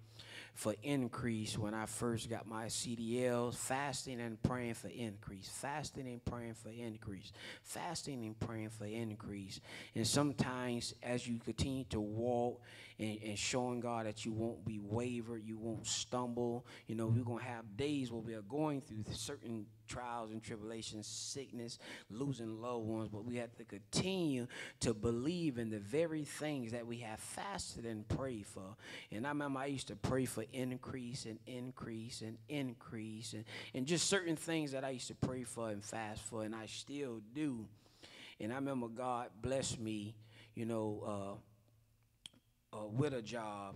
for increase when I first got my CDLs, fasting and praying for increase, fasting and praying for increase, fasting and praying for increase. And sometimes as you continue to walk and, and showing God that you won't be wavered, you won't stumble, you know, we're going to have days where we are going through certain trials and tribulations, sickness, losing loved ones, but we have to continue to believe in the very things that we have fasted and prayed for. And I remember I used to pray for increase and increase and increase and, and just certain things that I used to pray for and fast for, and I still do. And I remember God blessed me, you know, uh, uh, with a job.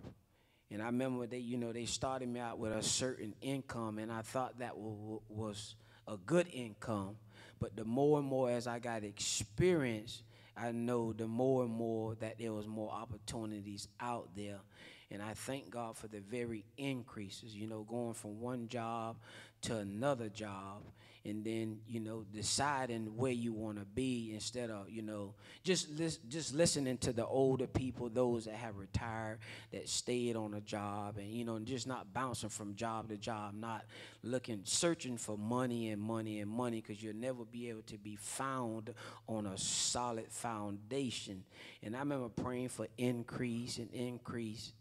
And I remember they, you know, they started me out with a certain income, and I thought that was a good income. But the more and more as I got experience, I know the more and more that there was more opportunities out there. And I thank God for the very increases, you know, going from one job to another job and then you know deciding where you want to be instead of you know just lis- just listening to the older people those that have retired that stayed on a job and you know just not bouncing from job to job not looking searching for money and money and money because you'll never be able to be found on a solid foundation. And i remember praying for increase and increase.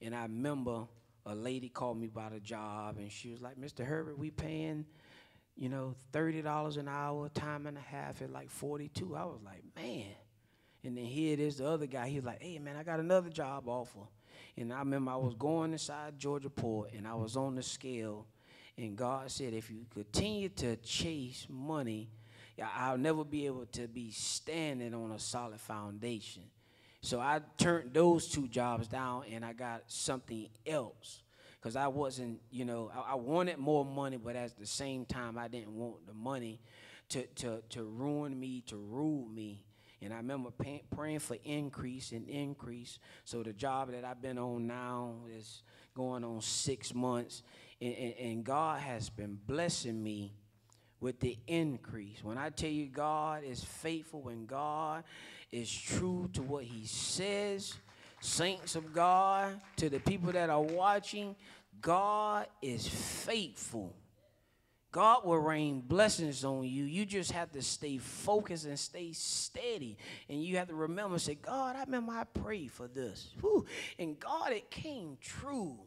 And i remember a lady called me about a job and she was like mr herbert we paying you know, $30 an hour, time and a half at like 42. I was like, man. And then here it is, the other guy, he was like, hey, man, I got another job offer. And I remember I was going inside Georgia Port and I was on the scale. And God said, if you continue to chase money, I'll never be able to be standing on a solid foundation. So I turned those two jobs down and I got something else because I wasn't, you know, I, I, wanted more money, but at the same time, I didn't want the money to, to, to ruin me, to rule me. And I remember pay, praying for increase and increase. So the job that I've been on now is going on six months. And, and, and God has been blessing me with the increase. When I tell you God is faithful, when God is true to what he says, saints of God, to the people that are watching, God is faithful. God will rain blessings on you. You just have to stay focused and stay steady. And you have to remember, say, God, I remember I prayed for this. Whew. And God, it came true.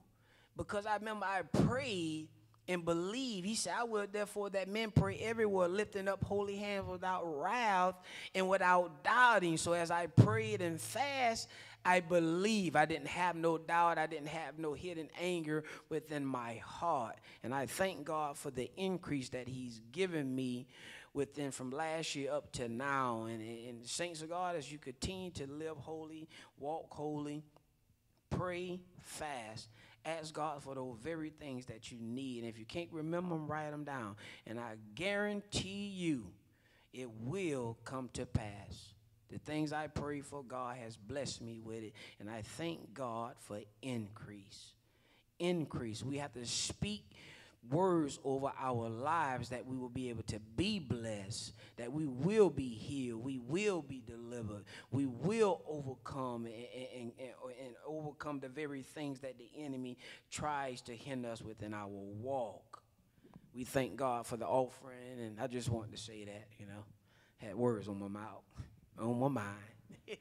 Because I remember I prayed and believe. He said, I will therefore that men pray everywhere, lifting up holy hands without wrath and without doubting. So as I prayed and fast, I believe. I didn't have no doubt. I didn't have no hidden anger within my heart. And I thank God for the increase that He's given me within from last year up to now. And, and saints of God, as you continue to live holy, walk holy, pray, fast, ask God for those very things that you need. And if you can't remember them, write them down. And I guarantee you, it will come to pass. The things I pray for, God has blessed me with it. And I thank God for increase. Increase. We have to speak words over our lives that we will be able to be blessed, that we will be healed, we will be delivered, we will overcome and, and, and, and overcome the very things that the enemy tries to hinder us within our walk. We thank God for the offering, and I just wanted to say that, you know, had words on my mouth on my mind.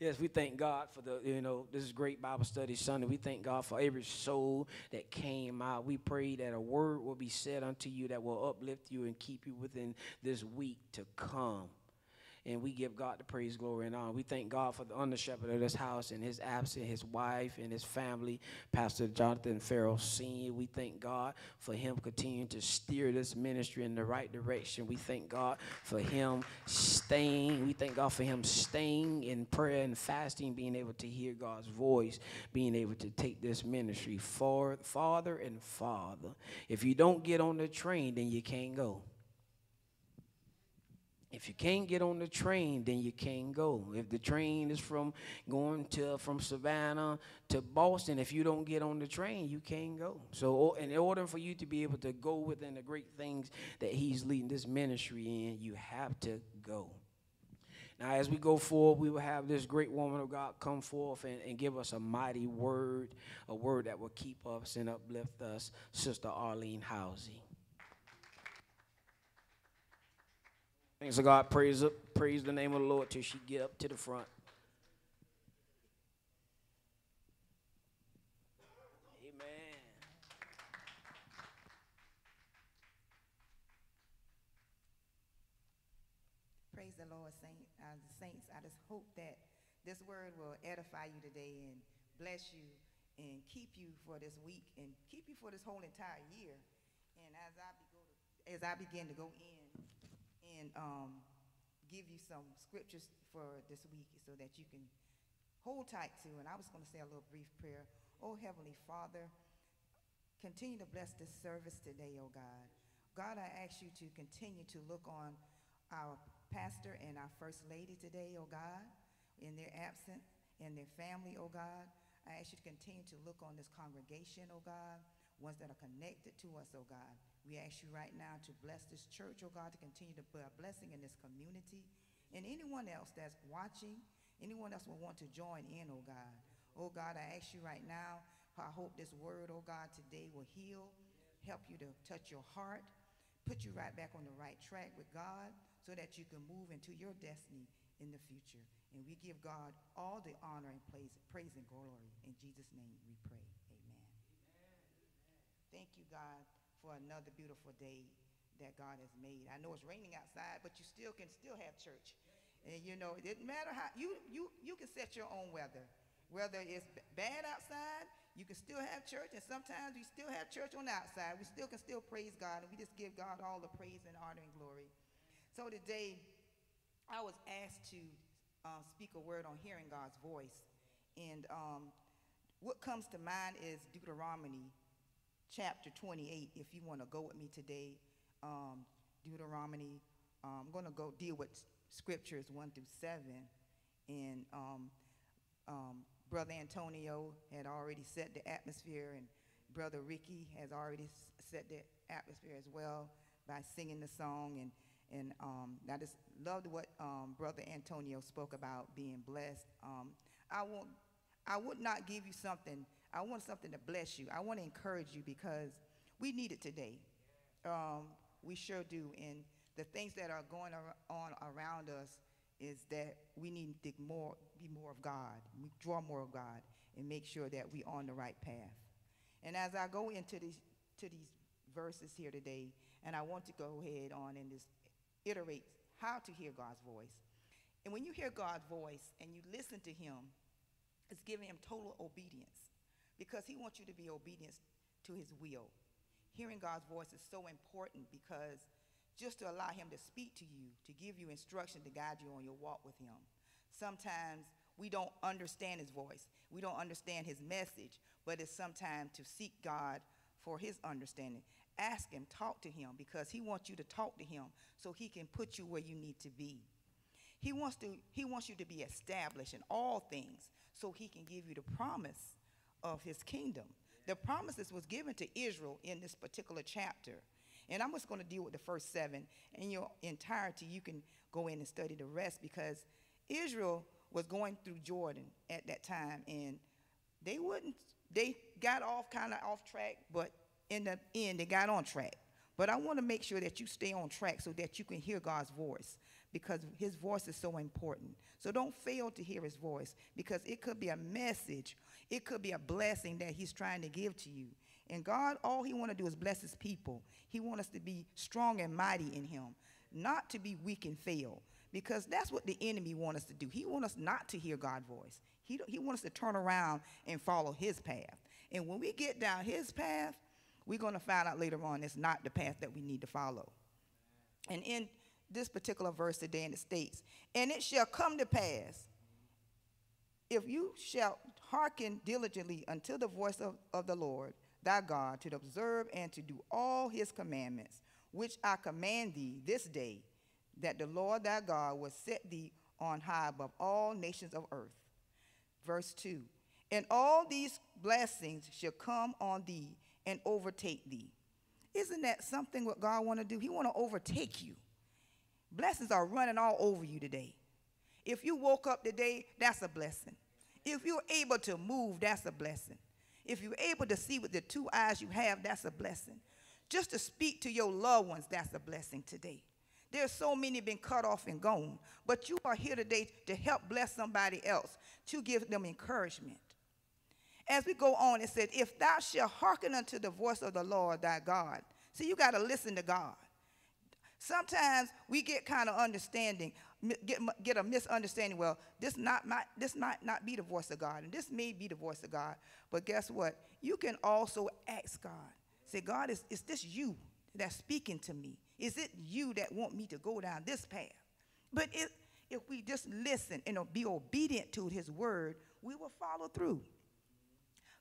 yes, we thank God for the, you know, this is great Bible study Sunday. We thank God for every soul that came out. We pray that a word will be said unto you that will uplift you and keep you within this week to come and we give God the praise, glory, and honor. We thank God for the under shepherd of this house and his absence, his wife and his family, Pastor Jonathan Farrell Sr. We thank God for him continuing to steer this ministry in the right direction. We thank God for him staying. We thank God for him staying in prayer and fasting, being able to hear God's voice, being able to take this ministry forward, farther and farther. If you don't get on the train, then you can't go. If you can't get on the train, then you can't go. If the train is from going to from Savannah to Boston, if you don't get on the train, you can't go. So, in order for you to be able to go within the great things that He's leading this ministry in, you have to go. Now, as we go forward, we will have this great woman of God come forth and, and give us a mighty word, a word that will keep us and uplift us, Sister Arlene Housey. Thanks to God. Praise up, praise the name of the Lord till she get up to the front. Amen. Praise the Lord, Saint, uh, saints. I just hope that this word will edify you today and bless you and keep you for this week and keep you for this whole entire year. And as I, be, as I begin to go in, and um, give you some scriptures for this week so that you can hold tight to. And I was going to say a little brief prayer. Oh, Heavenly Father, continue to bless this service today, oh God. God, I ask you to continue to look on our pastor and our first lady today, oh God, in their absence, and their family, oh God. I ask you to continue to look on this congregation, oh God, ones that are connected to us, oh God. We ask you right now to bless this church, oh God, to continue to put a blessing in this community. And anyone else that's watching, anyone else will want to join in, oh God. Oh God, I ask you right now, I hope this word, oh God, today will heal, help you to touch your heart, put you right back on the right track with God so that you can move into your destiny in the future. And we give God all the honor and praise, praise and glory. In Jesus' name we pray. Amen. Thank you, God, for another beautiful day that God has made. I know it's raining outside, but you still can still have church. And you know, it doesn't matter how you you you can set your own weather. Whether it's bad outside, you can still have church, and sometimes we still have church on the outside. We still can still praise God, and we just give God all the praise and honor and glory. So today, I was asked to uh, speak a word on hearing God's voice, and um, what comes to mind is Deuteronomy chapter 28. If you want to go with me today, um, Deuteronomy. Um, I'm going to go deal with scriptures one through seven, and um, um, Brother Antonio had already set the atmosphere, and Brother Ricky has already set the atmosphere as well by singing the song. And, and um, I just loved what um, Brother Antonio spoke about being blessed. Um, I, want, I would not give you something, I want something to bless you. I want to encourage you because we need it today. Um, we sure do. And the things that are going on around us is that we need to more, be more of God, we draw more of God, and make sure that we're on the right path. And as I go into these, to these verses here today, and I want to go ahead on and just iterate how to hear God's voice. And when you hear God's voice and you listen to him, it's giving him total obedience because he wants you to be obedient to his will. Hearing God's voice is so important because just to allow him to speak to you, to give you instruction to guide you on your walk with him. Sometimes we don't understand his voice. We don't understand his message, but it's sometimes to seek God for his understanding. Ask him, talk to him, because he wants you to talk to him so he can put you where you need to be. He wants, to, he wants you to be established in all things so he can give you the promise of his kingdom. The promises was given to Israel in this particular chapter. And I'm just going to deal with the first seven. In your entirety, you can go in and study the rest because Israel was going through Jordan at that time, and they wouldn't, they got off kind of off track, but in the end, they got on track. But I want to make sure that you stay on track so that you can hear God's voice because his voice is so important. So don't fail to hear his voice because it could be a message, it could be a blessing that he's trying to give to you. And God, all he want to do is bless his people. He want us to be strong and mighty in him, not to be weak and fail. Because that's what the enemy want us to do. He want us not to hear God's voice. He, he want us to turn around and follow his path. And when we get down his path, we're going to find out later on it's not the path that we need to follow. And in this particular verse today in the States, and it shall come to pass, if you shall hearken diligently unto the voice of, of the Lord, thy God to observe and to do all his commandments, which I command thee this day, that the Lord thy God will set thee on high above all nations of earth. Verse 2 And all these blessings shall come on thee and overtake thee. Isn't that something what God want to do? He want to overtake you. Blessings are running all over you today. If you woke up today, that's a blessing. If you're able to move, that's a blessing. If you're able to see with the two eyes you have, that's a blessing. Just to speak to your loved ones, that's a blessing today. There's so many been cut off and gone, but you are here today to help bless somebody else, to give them encouragement. As we go on, it said, If thou shalt hearken unto the voice of the Lord thy God. See, you got to listen to God. Sometimes we get kind of understanding. get, get a misunderstanding. Well, this not might this might not be the voice of God, and this may be the voice of God. But guess what? You can also ask God. Say, God, is, is this you that's speaking to me? Is it you that want me to go down this path? But if, if we just listen and be obedient to his word, we will follow through.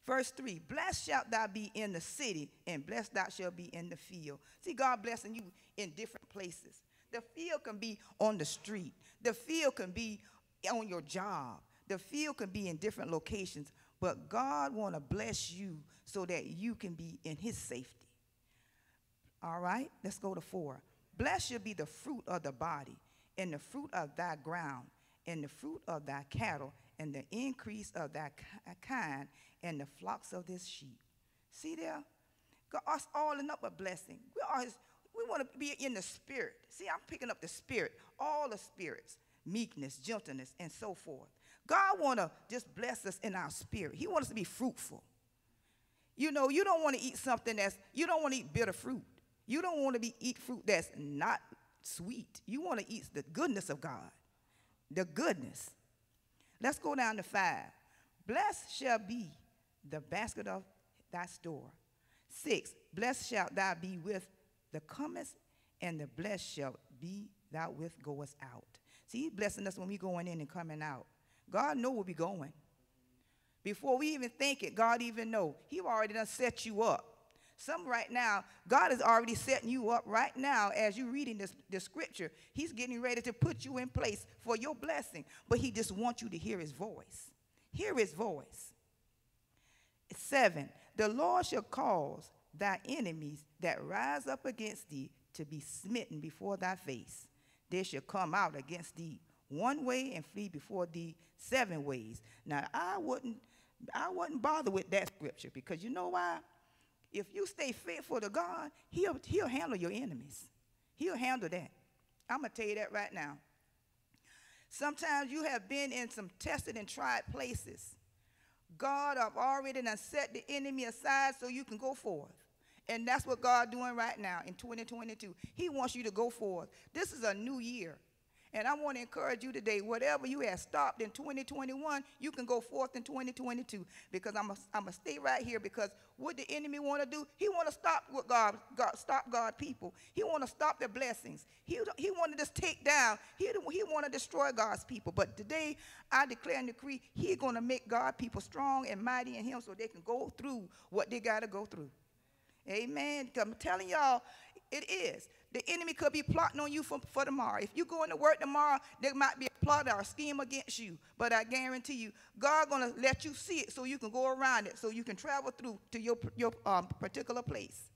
Verse 3 Blessed shalt thou be in the city, and blessed thou shalt be in the field. See, God blessing you in different places. The field can be on the street, the field can be on your job, the field can be in different locations. But God want to bless you so that you can be in his safety. All right, let's go to four. Blessed shall be the fruit of the body, and the fruit of thy ground, and the fruit of thy cattle, and the increase of thy kind, and the flocks of this sheep. See there? God, us all in up a blessing. We we want to be in the spirit. See, I'm picking up the spirit, all the spirits, meekness, gentleness, and so forth. God want to just bless us in our spirit. He wants us to be fruitful. You know, you don't want to eat something that's, you don't want to eat bitter fruit. You don't want to be eat fruit that's not sweet. You want to eat the goodness of God. The goodness. Let's go down to five. Blessed shall be the basket of thy store. Six, blessed shalt thou be with the comest, and the blessed shalt be thou with goest out. See, he's blessing us when we going in and coming out. God know where we going. Before we even think it, God even know. He already done set you up. Some right now, God is already setting you up right now as you reading this, this scripture. He's getting ready to put you in place for your blessing. But he just wants you to hear his voice. Hear his voice. Seven, the Lord shall cause thy enemies that rise up against thee to be smitten before thy face. They shall come out against thee one way and flee before thee seven ways. Now I wouldn't I wouldn't bother with that scripture because you know why? If you stay faithful to God, he'll, he'll handle your enemies. He'll handle that. I'm to tell you that right now. Sometimes you have been in some tested and tried places. God have already set the enemy aside so you can go forth. And that's what God doing right now in 2022. He wants you to go forth. This is a new year. And I want to encourage you today, whatever you have stopped in 2021, you can go forth in 2022. Because I'm going to stay right here because what the enemy want to do, he want to stop what God, God, stop God people. He want to stop their blessings. He, he want to just take down, he, he want to destroy God's people. But today, I declare and decree, he going to make God people strong and mighty in him so they can go through what they got to go through. Amen. I'm telling y'all, it is. The enemy could be plotting on you for, for tomorrow. If you go into work tomorrow, there might be a plot or a scheme against you. But I guarantee you, God gonna let you see it so you can go around it, so you can travel through to your, your um, particular place.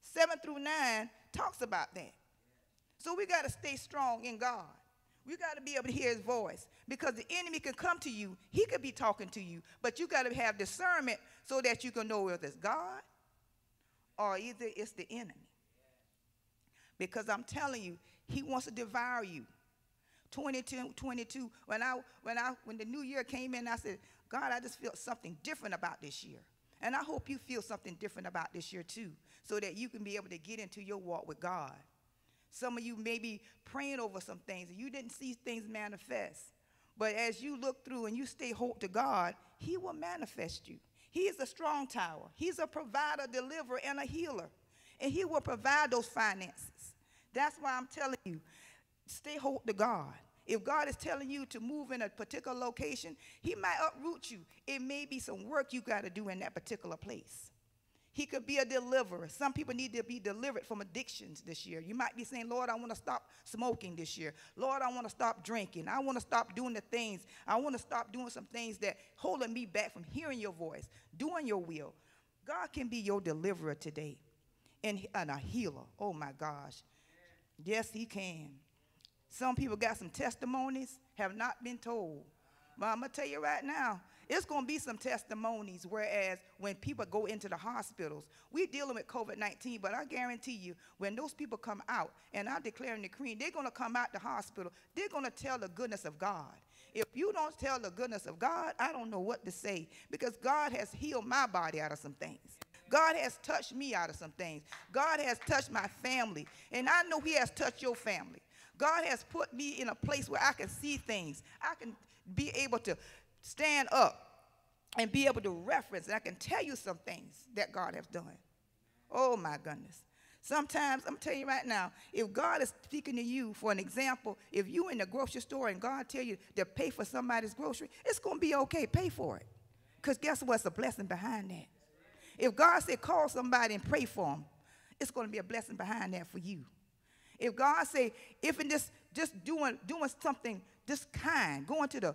Seven through nine talks about that. So we got to stay strong in God. We got to be able to hear his voice because the enemy can come to you. He could be talking to you, but you got to have discernment so that you can know whether it's God or either it's the enemy. Because I'm telling you, he wants to devour you. 22, 22 when I when I when the new year came in, I said, God, I just feel something different about this year. And I hope you feel something different about this year too, so that you can be able to get into your walk with God. Some of you may be praying over some things and you didn't see things manifest. But as you look through and you stay hope to God, He will manifest you. He is a strong tower. He's a provider, deliverer, and a healer. And He will provide those finances. That's why I'm telling you, stay hold to God. If God is telling you to move in a particular location, He might uproot you. It may be some work you got to do in that particular place. He could be a deliverer. Some people need to be delivered from addictions this year. You might be saying, Lord, I want to stop smoking this year. Lord, I want to stop drinking. I want to stop doing the things. I want to stop doing some things that holding me back from hearing your voice, doing your will. God can be your deliverer today and, and a healer. Oh my gosh. Yes, he can. Some people got some testimonies, have not been told. But I'm going to tell you right now, it's going to be some testimonies, whereas when people go into the hospitals, we're dealing with COVID 19, but I guarantee you, when those people come out, and I declare and decree, they're going to come out the hospital, they're going to tell the goodness of God. If you don't tell the goodness of God, I don't know what to say because God has healed my body out of some things. God has touched me out of some things. God has touched my family. And I know He has touched your family. God has put me in a place where I can see things. I can be able to stand up and be able to reference, and I can tell you some things that God has done. Oh my goodness. Sometimes, I'm telling you right now, if God is speaking to you, for an example, if you in the grocery store and God tell you to pay for somebody's grocery, it's going to be okay. Pay for it. Because guess what's a blessing behind that? If God said call somebody and pray for them, it's going to be a blessing behind that for you. If God say, if in this, just doing, doing something this kind, going to the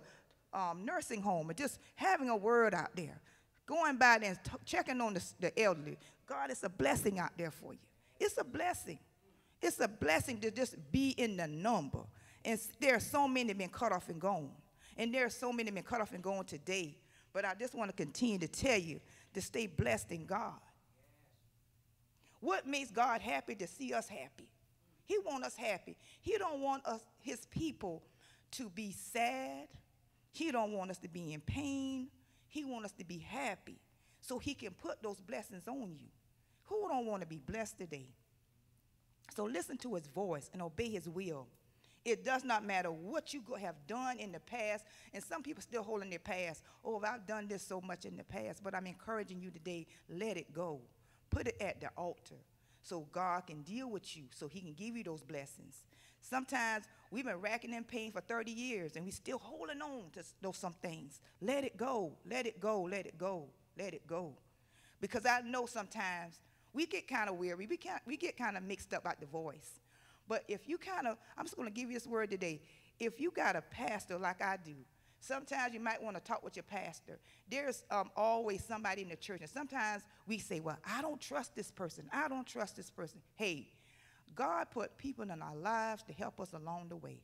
um, nursing home and just having a word out there, going by there and checking on the, the elderly, God, it's a blessing out there for you. It's a blessing. It's a blessing to just be in the number. And there are so many been cut off and gone. And there are so many been cut off and gone today. But I just want to continue to tell you to stay blessed in God. What makes God happy to see us happy? He want us happy. He don't want us, his people, to be sad. He don't want us to be in pain. He want us to be happy so he can put those blessings on you. Who don't want to be blessed today? So listen to his voice and obey his will. It does not matter what you have done in the past, and some people still holding their past. Oh, I've done this so much in the past, but I'm encouraging you today, let it go. Put it at the altar so God can deal with you, so he can give you those blessings. Sometimes we've been racking in pain for 30 years, and we still holding on to those some things. Let it go, let it go, let it go, let it go. Because I know sometimes we get kind of weary. We, can't, we get kind of mixed up about the voice. But if you kind of, I'm just going to give you this word today. If you got a pastor like I do, sometimes you might want to talk with your pastor. There's um, always somebody in the church. And sometimes we say, well, I don't trust this person. I don't trust this person. Hey, God put people in our lives to help us along the way.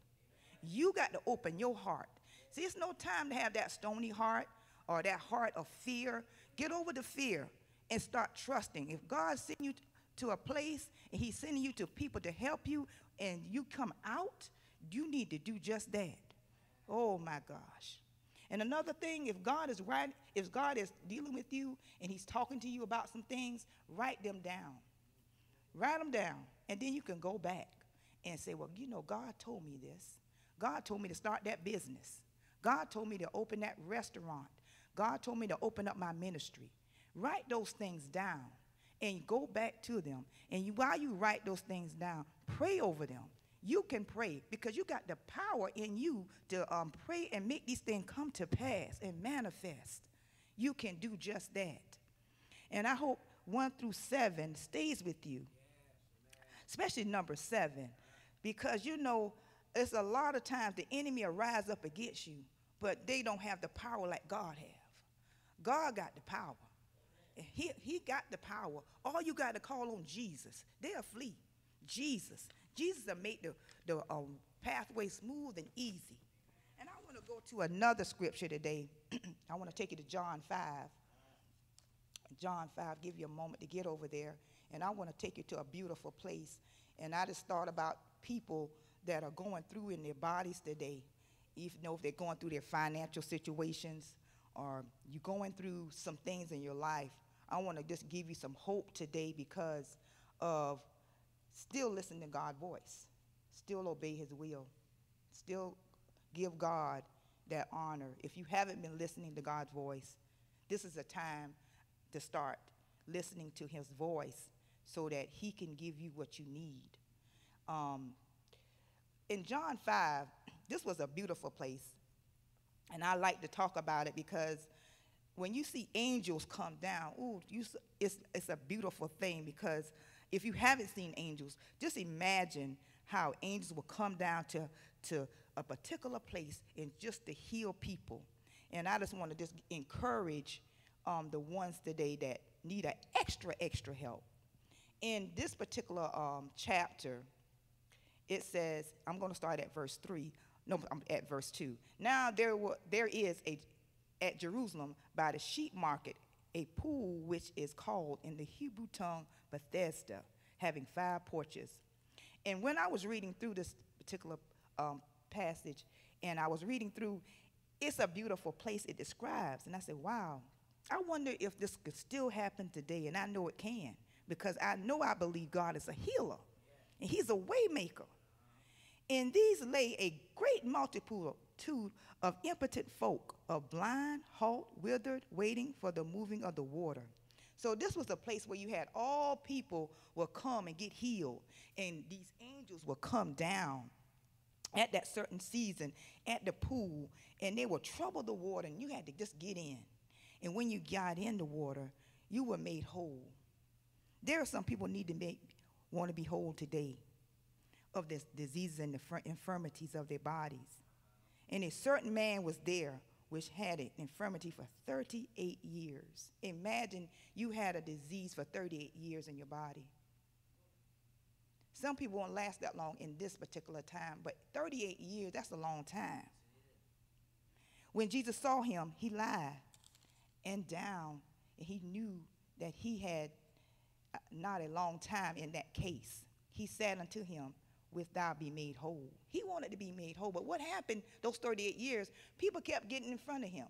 You got to open your heart. See, it's no time to have that stony heart or that heart of fear. Get over the fear and start trusting. If God sent you to a place and He's sending you to people to help you and you come out, you need to do just that. Oh my gosh. And another thing, if God is right, if God is dealing with you and He's talking to you about some things, write them down. Write them down. And then you can go back and say, Well, you know, God told me this. God told me to start that business. God told me to open that restaurant. God told me to open up my ministry. Write those things down and go back to them. And you, while you write those things down, pray over them. You can pray because you got the power in you to um, pray and make these things come to pass and manifest. You can do just that. And I hope 1 through 7 stays with you, especially number 7, because you know, it's a lot of times the enemy will rise up against you, but they don't have the power like God have. God got the power. He, he got the power. All you got to call on Jesus. They'll flee. Jesus. Jesus will make the, the um, pathway smooth and easy. And I want to go to another scripture today. I want to take you to John 5. John 5, give you a moment to get over there. And I want to take you to a beautiful place. And I just thought about people that are going through in their bodies today, even though if they're going through their financial situations or you're going through some things in your life. I want to just give you some hope today because of still listening to God's voice, still obey his will, still give God that honor. If you haven't been listening to God's voice, this is a time to start listening to his voice so that he can give you what you need. Um, in John 5, this was a beautiful place. And I like to talk about it because when you see angels come down, ooh, you, it's, it's a beautiful thing because if you haven't seen angels, just imagine how angels will come down to, to a particular place and just to heal people. And I just want to just encourage um, the ones today that need an extra, extra help. In this particular um, chapter, it says, I'm going to start at verse 3. No, I'm at verse 2. Now there, were, there is a at Jerusalem by the sheep market a pool which is called in the Hebrew tongue Bethesda, having five porches. And when I was reading through this particular um, passage, and I was reading through, it's a beautiful place it describes. And I said, wow, I wonder if this could still happen today. And I know it can, because I know I believe God is a healer, and He's a waymaker. And these lay a great multitude of impotent folk, of blind, halt, withered, waiting for the moving of the water. So this was a place where you had all people will come and get healed, and these angels will come down at that certain season at the pool, and they will trouble the water, and you had to just get in. And when you got in the water, you were made whole. There are some people need to make want to be whole today of the diseases and the infirmities of their bodies. And a certain man was there which had an infirmity for 38 years. Imagine you had a disease for 38 years in your body. Some people won't last that long in this particular time, but 38 years, that's a long time. When Jesus saw him, he lied and down, and he knew that he had uh, not a long time in that case. He said unto him, With thou be made whole. He wanted to be made whole, but what happened those 38 years? People kept getting in front of him.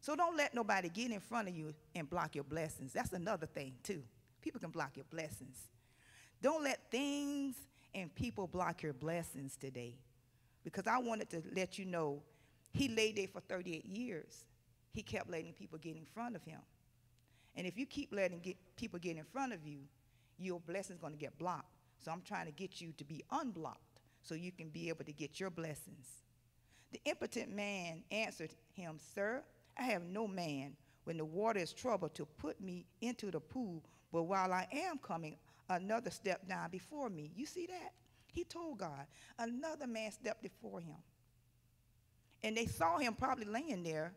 So don't let nobody get in front of you and block your blessings. That's another thing, too. People can block your blessings. Don't let things and people block your blessings today. Because I wanted to let you know he lay there for 38 years. He kept letting people get in front of him. And if you keep letting get, people get in front of you, your blessing's going to get blocked. So I'm trying to get you to be unblocked so you can be able to get your blessings. The impotent man answered him, Sir, I have no man when the water is troubled to put me into the pool, but while I am coming, another step down before me. You see that? He told God. Another man stepped before him. And they saw him probably laying there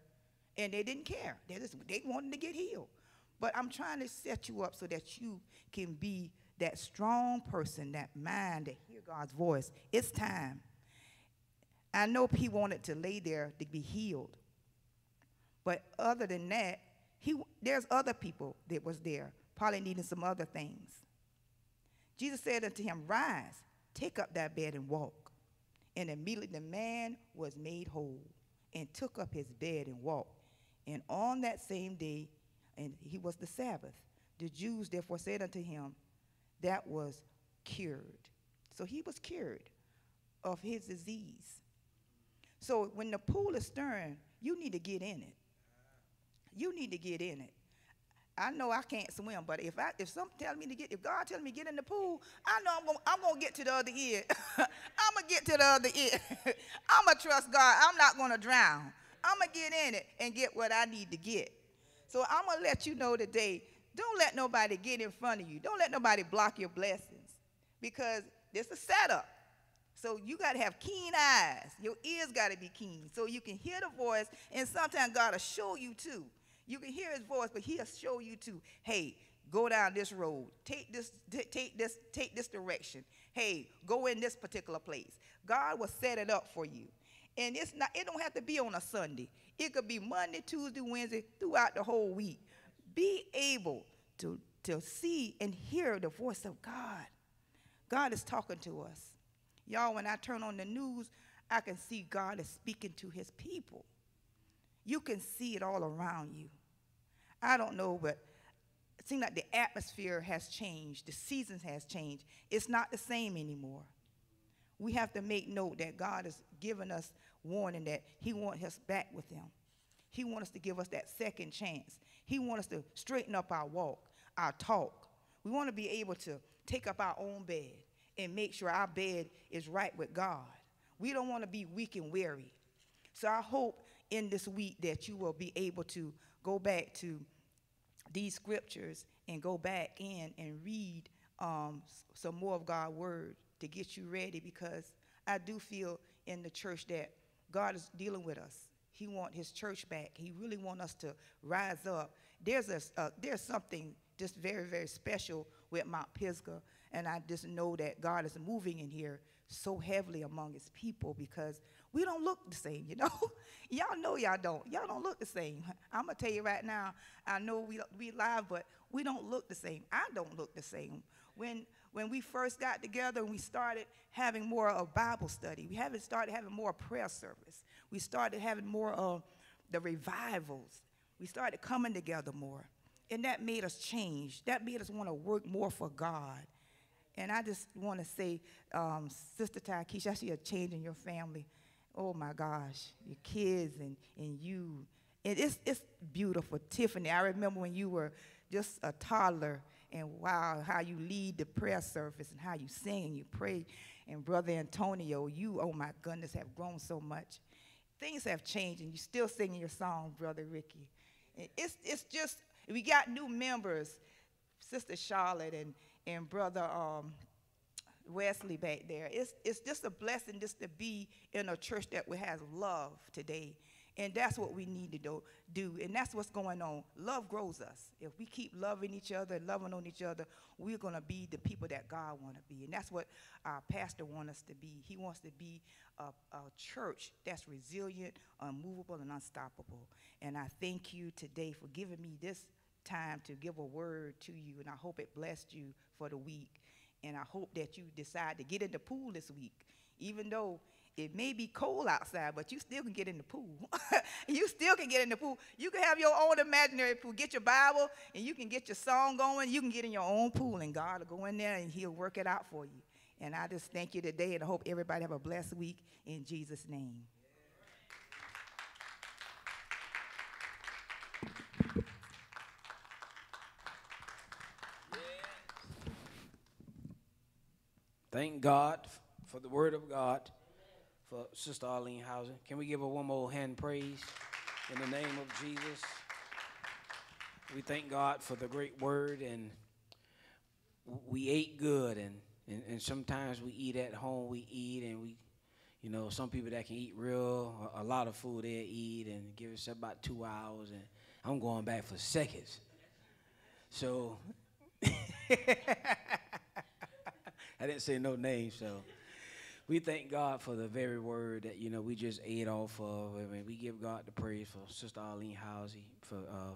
and they didn't care. They, just, they wanted to get healed. But I'm trying to set you up so that you can be that strong person, that mind that hear God's voice. It's time. I know he wanted to lay there to be healed. But other than that, he, there's other people that was there, probably needing some other things. Jesus said unto him, Rise, take up thy bed and walk. And immediately the man was made whole and took up his bed and walked. And on that same day, and he was the Sabbath, the Jews therefore said unto him, That was cured. So he was cured of his disease. So when the pool is stirring, you need to get in it. You need to get in it. I know I can't swim, but if I if some tell me to get, if God tells me to get in the pool, I know I'm gonna I'm gonna get to the other end. I'm gonna get to the other end. I'm gonna trust God. I'm not gonna drown. I'm gonna get in it and get what I need to get. So I'm gonna let you know today. Don't let nobody get in front of you. Don't let nobody block your blessings, because this is a setup. So you got to have keen eyes. Your ears got to be keen so you can hear the voice, and sometimes God will show you too. You can hear his voice, but he'll show you too. hey, go down this road. Take this, take this, take this direction. Hey, go in this particular place. God will set it up for you. And it's not, it don't have to be on a Sunday. It could be Monday, Tuesday, Wednesday, throughout the whole week. Be able to, to see and hear the voice of God. God is talking to us. Y'all, when I turn on the news, I can see God is speaking to his people. You can see it all around you. I don't know, but it seems like the atmosphere has changed. The seasons has changed. It's not the same anymore. We have to make note that God has given us warning that he wants us back with him. He wants us to give us that second chance. He wants us to straighten up our walk, our talk. We want to be able to take up our own bed and make sure our bed is right with God. We don't want to be weak and weary. So I hope in this week that you will be able to go back to these scriptures and go back in and read um, some more of God's word to get you ready because I do feel in the church that God is dealing with us. He want his church back. He really want us to rise up. There's a uh, there's something just very very special with Mount Pisgah, and I just know that God is moving in here so heavily among his people because we don't look the same, you know. y'all know y'all don't. Y'all don't look the same. I'm gonna tell you right now. I know we we live, but we don't look the same. I don't look the same. When when we first got together and we started having more of Bible study, we haven't started having more prayer service. We started having more of the revivals. We started coming together more, and that made us change. That made us want to work more for God. And I just want to say, um, Sister Takesha, I see a change in your family. Oh my gosh, your kids and, and you. And it's, it's beautiful. Tiffany, I remember when you were just a toddler and wow, how you lead the prayer service and how you sing and you pray. And Brother Antonio, you, oh my goodness, have grown so much. Things have changed and you're still singing your song, Brother Ricky. It's, it's just, we got new members, Sister Charlotte and, and Brother um, Wesley back there. It's, it's just a blessing just to be in a church that has love today. And that's what we need to do. And that's what's going on. Love grows us. If we keep loving each other and loving on each other, we're going to be the people that God want to be. And that's what our pastor wants us to be. He wants to be a, a church that's resilient, unmovable, and unstoppable. And I thank you today for giving me this time to give a word to you. And I hope it blessed you for the week. And I hope that you decide to get in the pool this week, even though it may be cold outside, but you still can get in the pool. you still can get in the pool. You can have your own imaginary pool. Get your Bible and you can get your song going. You can get in your own pool and God will go in there and he'll work it out for you. And I just thank you today and I hope everybody have a blessed week in Jesus' name. Thank God for the word of God for Sister Arlene Hauser. Can we give her one more hand praise in the name of Jesus? We thank God for the great word, and we ate good, and, and, and sometimes we eat at home. We eat, and we, you know, some people that can eat real a, a lot of food they eat and give us about two hours, and I'm going back for seconds. So. I didn't say no name, so we thank God for the very word that you know we just ate off of. I mean, we give God the praise for Sister Arlene Housey for uh,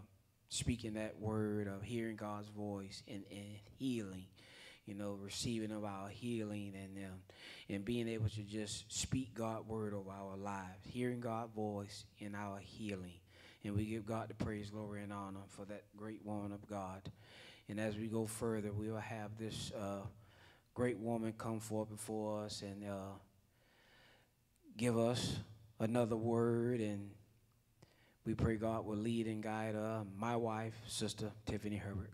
speaking that word of hearing God's voice and, and healing. You know, receiving of our healing and um, and being able to just speak God's word over our lives, hearing God's voice in our healing. And we give God the praise, glory, and honor for that great woman of God. And as we go further, we will have this. Uh, great woman come forth before us and uh, give us another word. And we pray God will lead and guide uh, my wife, Sister Tiffany Herbert.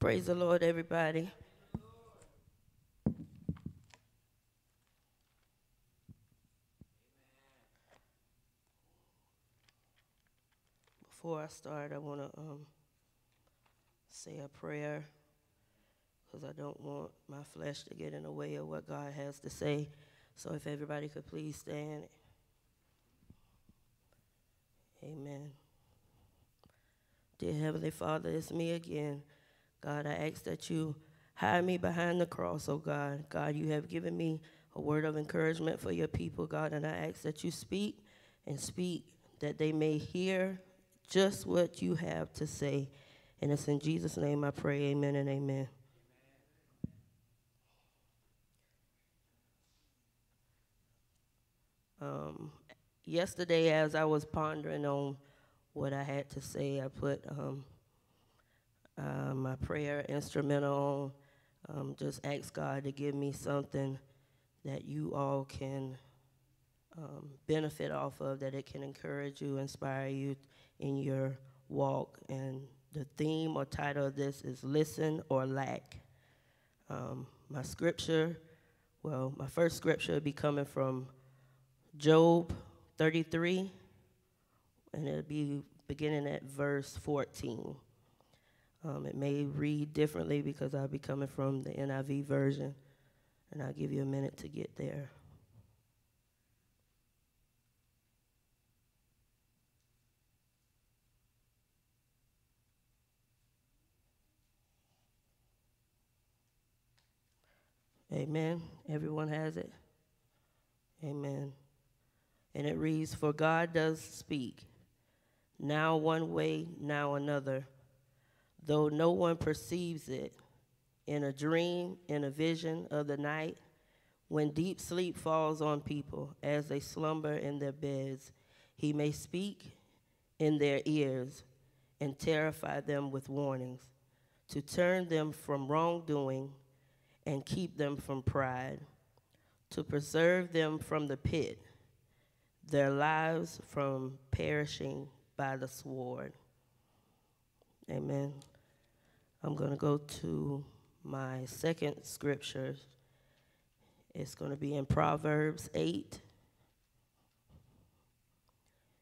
Praise the Lord, everybody. Before I start, I want to um, say a prayer because I don't want my flesh to get in the way of what God has to say. So if everybody could please stand. Amen. Dear Heavenly Father, it's me again. God, I ask that you hide me behind the cross, oh God. God, you have given me a word of encouragement for your people, God, and I ask that you speak and speak that they may hear just what you have to say. And it's in Jesus' name I pray, amen and amen. Um, yesterday, as I was pondering on what I had to say, I put um, uh, my prayer instrumental on. Um, just ask God to give me something that you all can um, benefit off of, that it can encourage you, inspire you in your walk. And the theme or title of this is Listen or Lack. Um, my scripture, well, my first scripture will be coming from Job 33, and it'll be beginning at verse 14. Um, it may read differently because I'll be coming from the NIV version, and I'll give you a minute to get there. Amen. Everyone has it. Amen. And it reads For God does speak, now one way, now another, though no one perceives it. In a dream, in a vision of the night, When deep sleep falls on people as they slumber in their beds, he may speak in their ears and terrify them with warnings, to turn them from wrongdoing and keep them from pride, to preserve them from the pit, their lives from perishing by the sword. Amen. I'm going to go to my second scripture. It's going to be in Proverbs 8.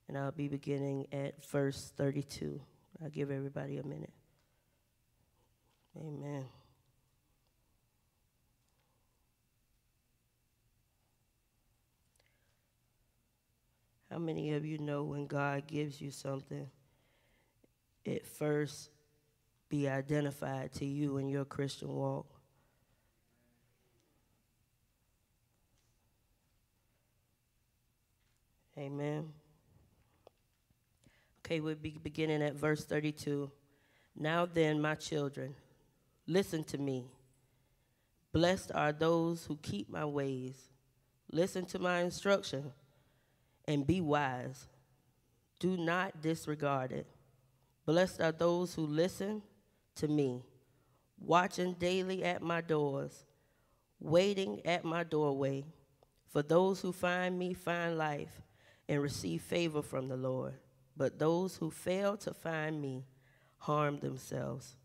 And I'll be beginning at verse 32. I'll give everybody a minute. Amen. How many of you know when God gives you something, it first be identified to you in your Christian walk? Amen. Okay, we'll be beginning at verse 32. Now then, my children, listen to me. Blessed are those who keep my ways. Listen to my instruction and be wise. Do not disregard it. Blessed are those who listen to me, watching daily at my doors, waiting at my doorway. For those who find me find life and receive favor from the Lord. But those who fail to find me harm themselves.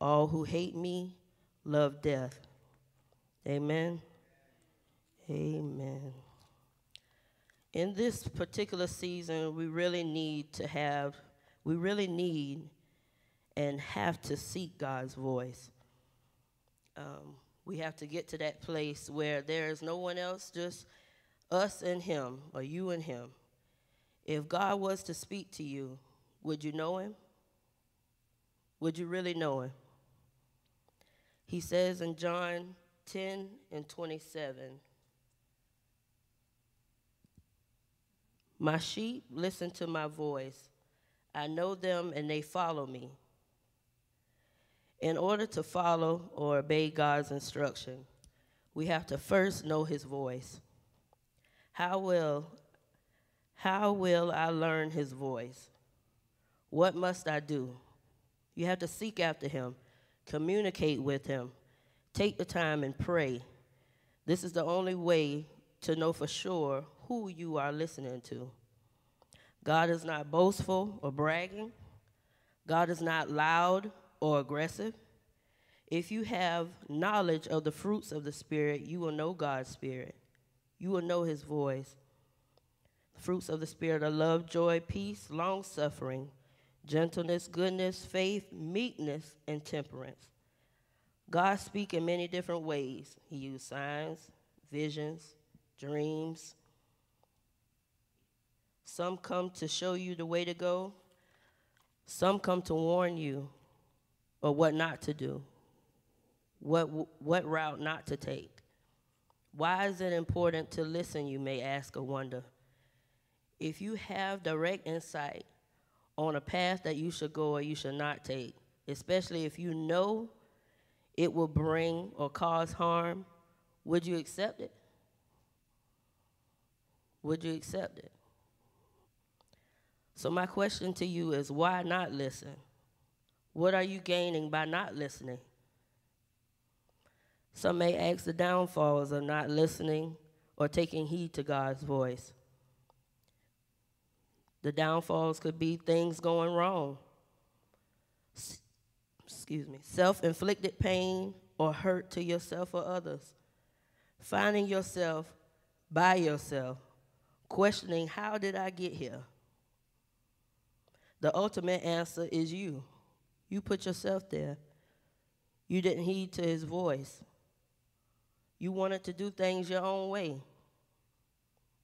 All who hate me love death. Amen. Amen. In this particular season, we really need to have, we really need and have to seek God's voice. Um, we have to get to that place where there is no one else, just us and Him, or you and Him. If God was to speak to you, would you know Him? Would you really know Him? He says in John 10 and 27 My sheep listen to my voice. I know them and they follow me. In order to follow or obey God's instruction, we have to first know his voice. How will how will I learn his voice? What must I do? You have to seek after him, communicate with him, take the time and pray. This is the only way to know for sure who you are listening to. God is not boastful or bragging. God is not loud or aggressive. If you have knowledge of the fruits of the Spirit, you will know God's Spirit. You will know His voice. The fruits of the Spirit are love, joy, peace, long suffering, gentleness, goodness, faith, meekness, and temperance. God speaks in many different ways. He used signs, visions, dreams. Some come to show you the way to go. Some come to warn you or what not to do, what, what route not to take. Why is it important to listen, you may ask or wonder? If you have direct insight on a path that you should go or you should not take, especially if you know it will bring or cause harm, would you accept it? Would you accept it? So, my question to you is why not listen? What are you gaining by not listening? Some may ask the downfalls of not listening or taking heed to God's voice. The downfalls could be things going wrong. Excuse me. Self inflicted pain or hurt to yourself or others. Finding yourself by yourself, questioning, How did I get here? The ultimate answer is you. You put yourself there. You didn't heed to his voice. You wanted to do things your own way.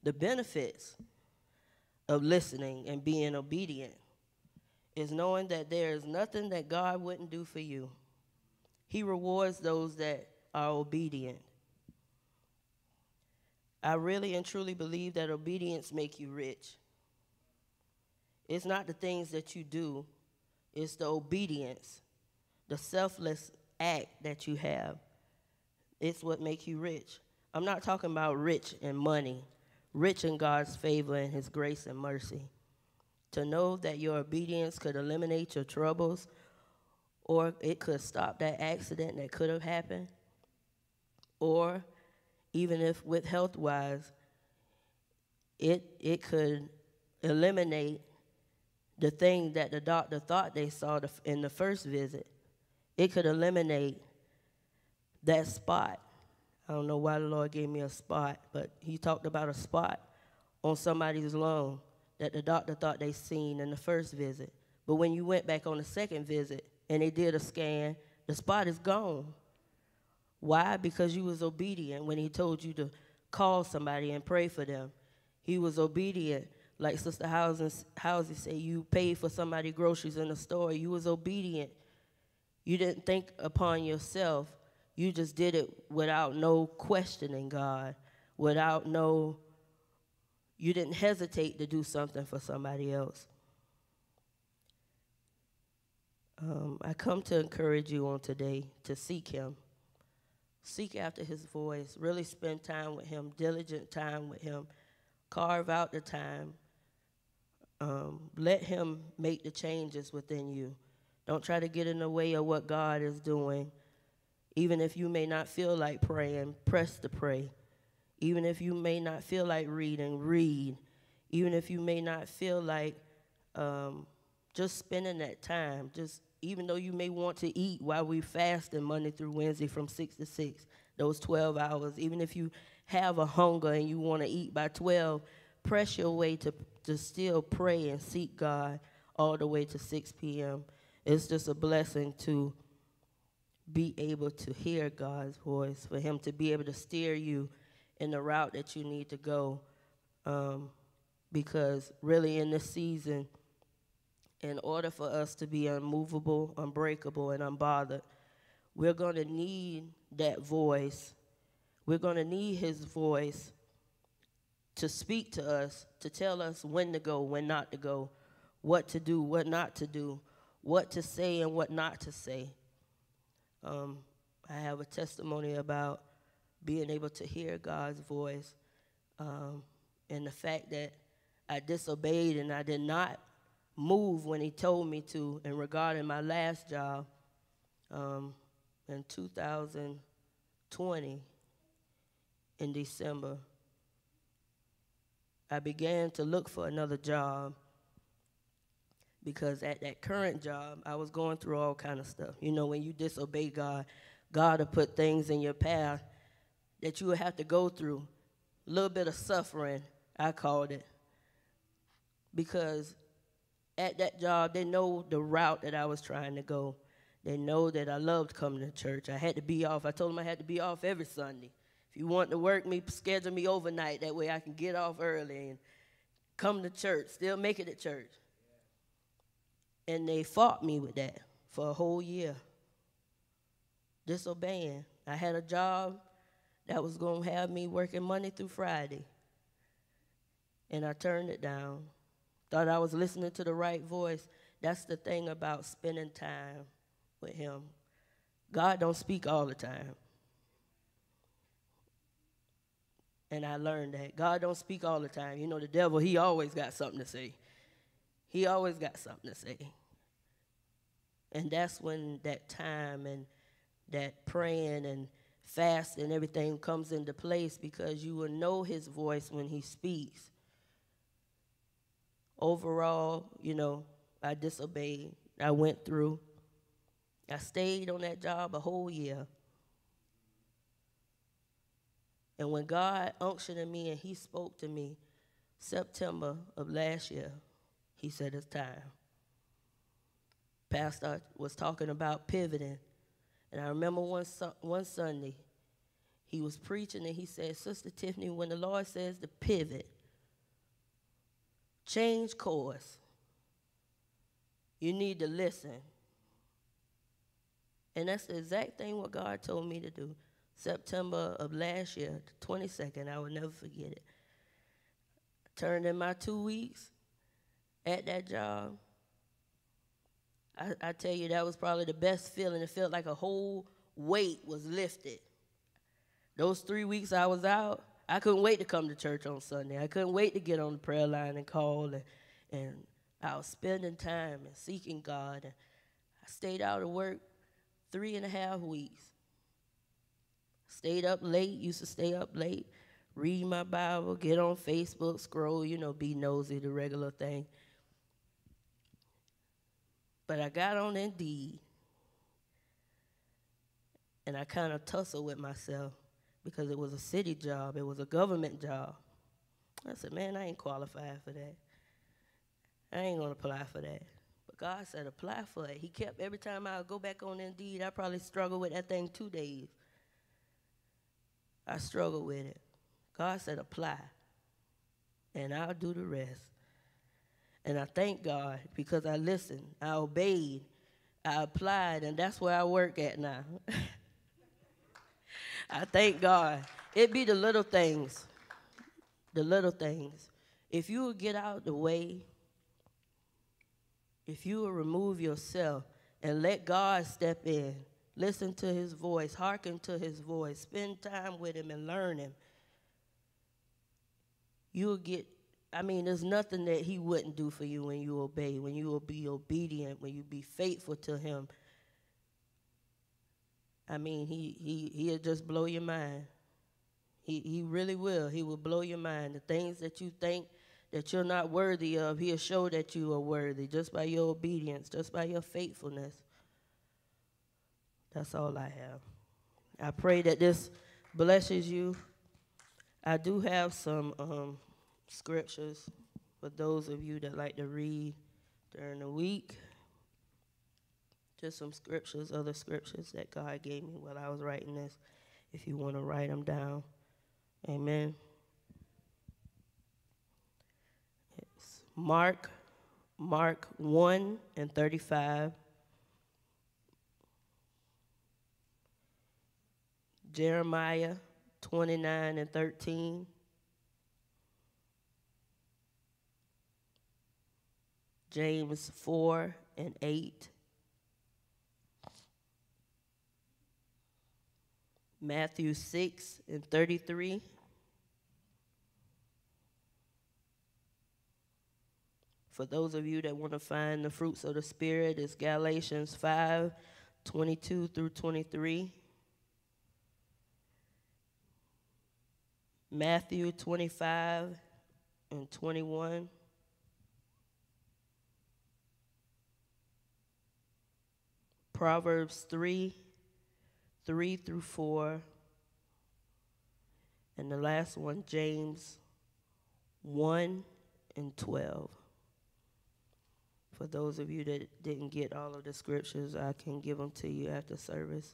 The benefits of listening and being obedient is knowing that there is nothing that God wouldn't do for you. He rewards those that are obedient. I really and truly believe that obedience make you rich. It's not the things that you do, it's the obedience, the selfless act that you have it's what makes you rich. I'm not talking about rich in money, rich in God's favor and His grace and mercy. To know that your obedience could eliminate your troubles or it could stop that accident that could have happened, or even if with health wise, it, it could eliminate the thing that the doctor thought they saw in the first visit. It could eliminate that spot I don't know why the Lord gave me a spot, but He talked about a spot on somebody's lung that the doctor thought they seen in the first visit. But when you went back on the second visit and they did a scan, the spot is gone. Why? Because you was obedient when he told you to call somebody and pray for them. He was obedient. Like Sister Housing said, you paid for somebody groceries in the store. You was obedient. You didn't think upon yourself. You just did it without no questioning God, without no, you didn't hesitate to do something for somebody else. Um, I come to encourage you on today to seek Him. Seek after His voice. Really spend time with Him, diligent time with Him. Carve out the time. Um, let Him make the changes within you. Don't try to get in the way of what God is doing. Even if you may not feel like praying, press to pray. Even if you may not feel like reading, read. Even if you may not feel like um, just spending that time, just even though you may want to eat while we fasting Monday through Wednesday from 6 to 6, those 12 hours, even if you have a hunger and you want to eat by 12, press your way to, to still pray and seek God all the way to 6 p.m. It's just a blessing to be able to hear God's voice, for Him to be able to steer you in the route that you need to go. Um, because really, in this season, in order for us to be unmovable, unbreakable, and unbothered, we're going to need that voice. We're going to need His voice to speak to us, to tell us when to go, when not to go, what to do, what not to do, what to say, and what not to say. Um, I have a testimony about being able to hear God's voice um, and the fact that I disobeyed and I did not move when He told me to. And regarding my last job um, in 2020, in December, I began to look for another job because at that current job, I was going through all kind of stuff. You know, when you disobey God, God will put things in your path that you will have to go through. A little bit of suffering, I called it. Because at that job, they know the route that I was trying to go. They know that I loved coming to church. I had to be off. I told them I had to be off every Sunday. You want to work me, schedule me overnight. That way I can get off early and come to church, still make it to church. And they fought me with that for a whole year. Disobeying. I had a job that was going to have me working Monday through Friday. And I turned it down. Thought I was listening to the right voice. That's the thing about spending time with him. God don't speak all the time. And I learned that. God don't speak all the time. You know, the devil, he always got something to say. He always got something to say. And that's when that time and that praying and fasting and everything comes into place because you will know his voice when he speaks. Overall, you know, I disobeyed. I went through. I stayed on that job a whole year. And when God unctioned me and he spoke to me September of last year, he said, It's time. Pastor was talking about pivoting. And I remember one, one Sunday, he was preaching and he said, Sister Tiffany, when the Lord says to pivot, change course, you need to listen. And that's the exact thing what God told me to do. September of last year, the 22nd, I will never forget it. Turned in my two weeks at that job. I, I tell you, that was probably the best feeling. It felt like a whole weight was lifted. those three weeks I was out, I couldn't wait to come to church on Sunday. I couldn't wait to get on the prayer line and call, and, and I was spending time and seeking God. And I stayed out of work three and a half weeks. Stayed up late, used to stay up late, read my Bible, get on Facebook, scroll, you know, be nosy, the regular thing. But I got on Indeed, and I kind of tussled with myself because it was a city job, it was a government job. I said, man, I ain't qualified for that. I ain't gonna apply for that. But God said, apply for it. He kept, every time I would go back on Indeed, I probably struggled with that thing two days. I struggled with it. God said, apply, and I'll do the rest. And I thank God because I listened, I obeyed, I applied, and that's where I work at now. I thank God. It be the little things, the little things. If you will get out the way, if you will remove yourself and let God step in, listen to his voice, hearken to his voice, spend time with him and learn him, you'll get I mean, there's nothing that he wouldn't do for you when you obey, when you will be obedient, when you be faithful to him. I mean, he he he'll just blow your mind. He he really will. He will blow your mind. The things that you think that you're not worthy of, he'll show that you are worthy just by your obedience, just by your faithfulness. That's all I have. I pray that this blesses you. I do have some um, scriptures for those of you that like to read during the week. Just some scriptures, other scriptures that God gave me while I was writing this, if you want to write them down. Amen. It's Mark, Mark 1 and 35. Jeremiah 29 and 13. James 4 and 8. Matthew 6 and 33. For those of you that want to find the fruits of the Spirit, it's Galatians 5 22 through 23. Matthew 25 and 21. Proverbs 3 3 through 4. And the last one, James 1 and 12. For those of you that didn't get all of the scriptures, I can give them to you after service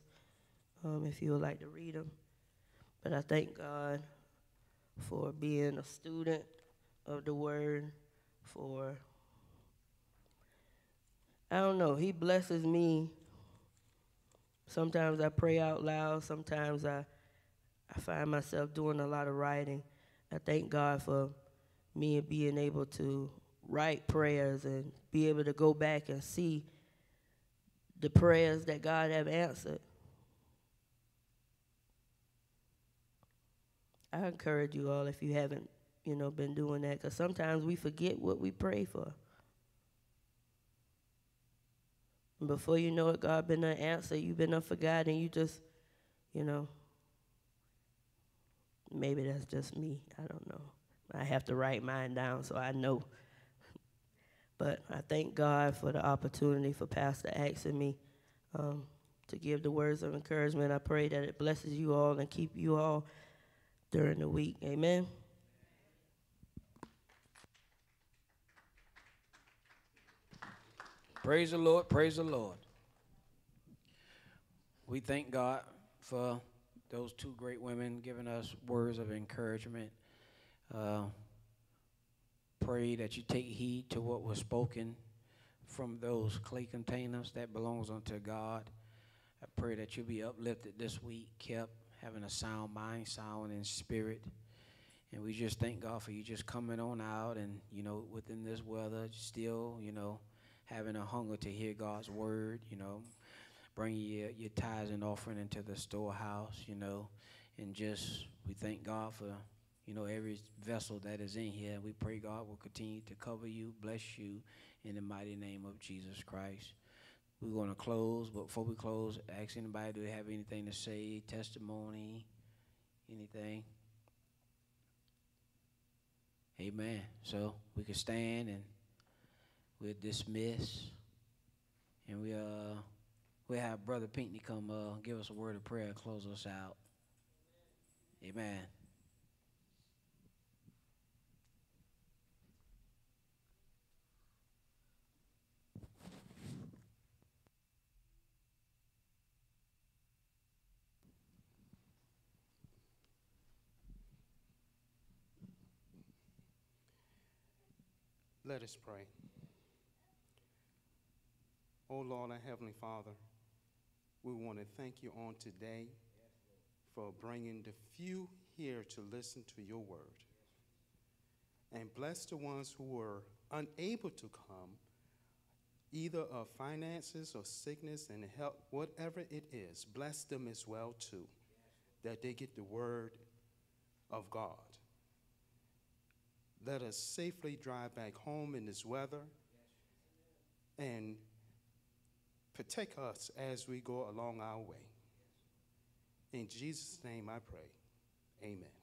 um, if you would like to read them. But I thank God for being a student of the Word, for, I don't know, He blesses me Sometimes I pray out loud. Sometimes I, I find myself doing a lot of writing. I thank God for me being able to write prayers and be able to go back and see the prayers that God have answered. I encourage you all if you haven't, you know, been doing that, because sometimes we forget what we pray for. And before you know it, God been an answer. You've been unforgotten. You just, you know, maybe that's just me. I don't know. I have to write mine down so I know. But I thank God for the opportunity for Pastor asking me um, to give the words of encouragement. I pray that it blesses you all and keep you all during the week. Amen. Praise the Lord, praise the Lord. We thank God for those two great women giving us words of encouragement. Uh, pray that you take heed to what was spoken from those clay containers that belongs unto God. I pray that you be uplifted this week, kept having a sound mind, sound in spirit. And we just thank God for you just coming on out and, you know, within this weather, still, you know, having a hunger to hear God's word, you know, bringing your, your tithes and offering into the storehouse, you know, And just, we thank God for, you know, every vessel that is in here. We pray God will continue to cover you, bless you, in the mighty name of Jesus Christ. We're going to close, but before we close, ask anybody, do they have anything to say, testimony, anything? Amen. So we can stand and we'll dismiss. And we uh we'll have Brother Pinckney come uh give us a word of prayer and close us out. Amen. Let us pray. Oh Lord, our Heavenly Father, we want to thank you on today for bringing the few here to listen to your word. And bless the ones who were unable to come, either of finances or sickness and health, whatever it is. Bless them as well too, that they get the word of God. Let us safely drive back home in this weather and protect us as we go along our way. In Jesus' name I pray. Amen.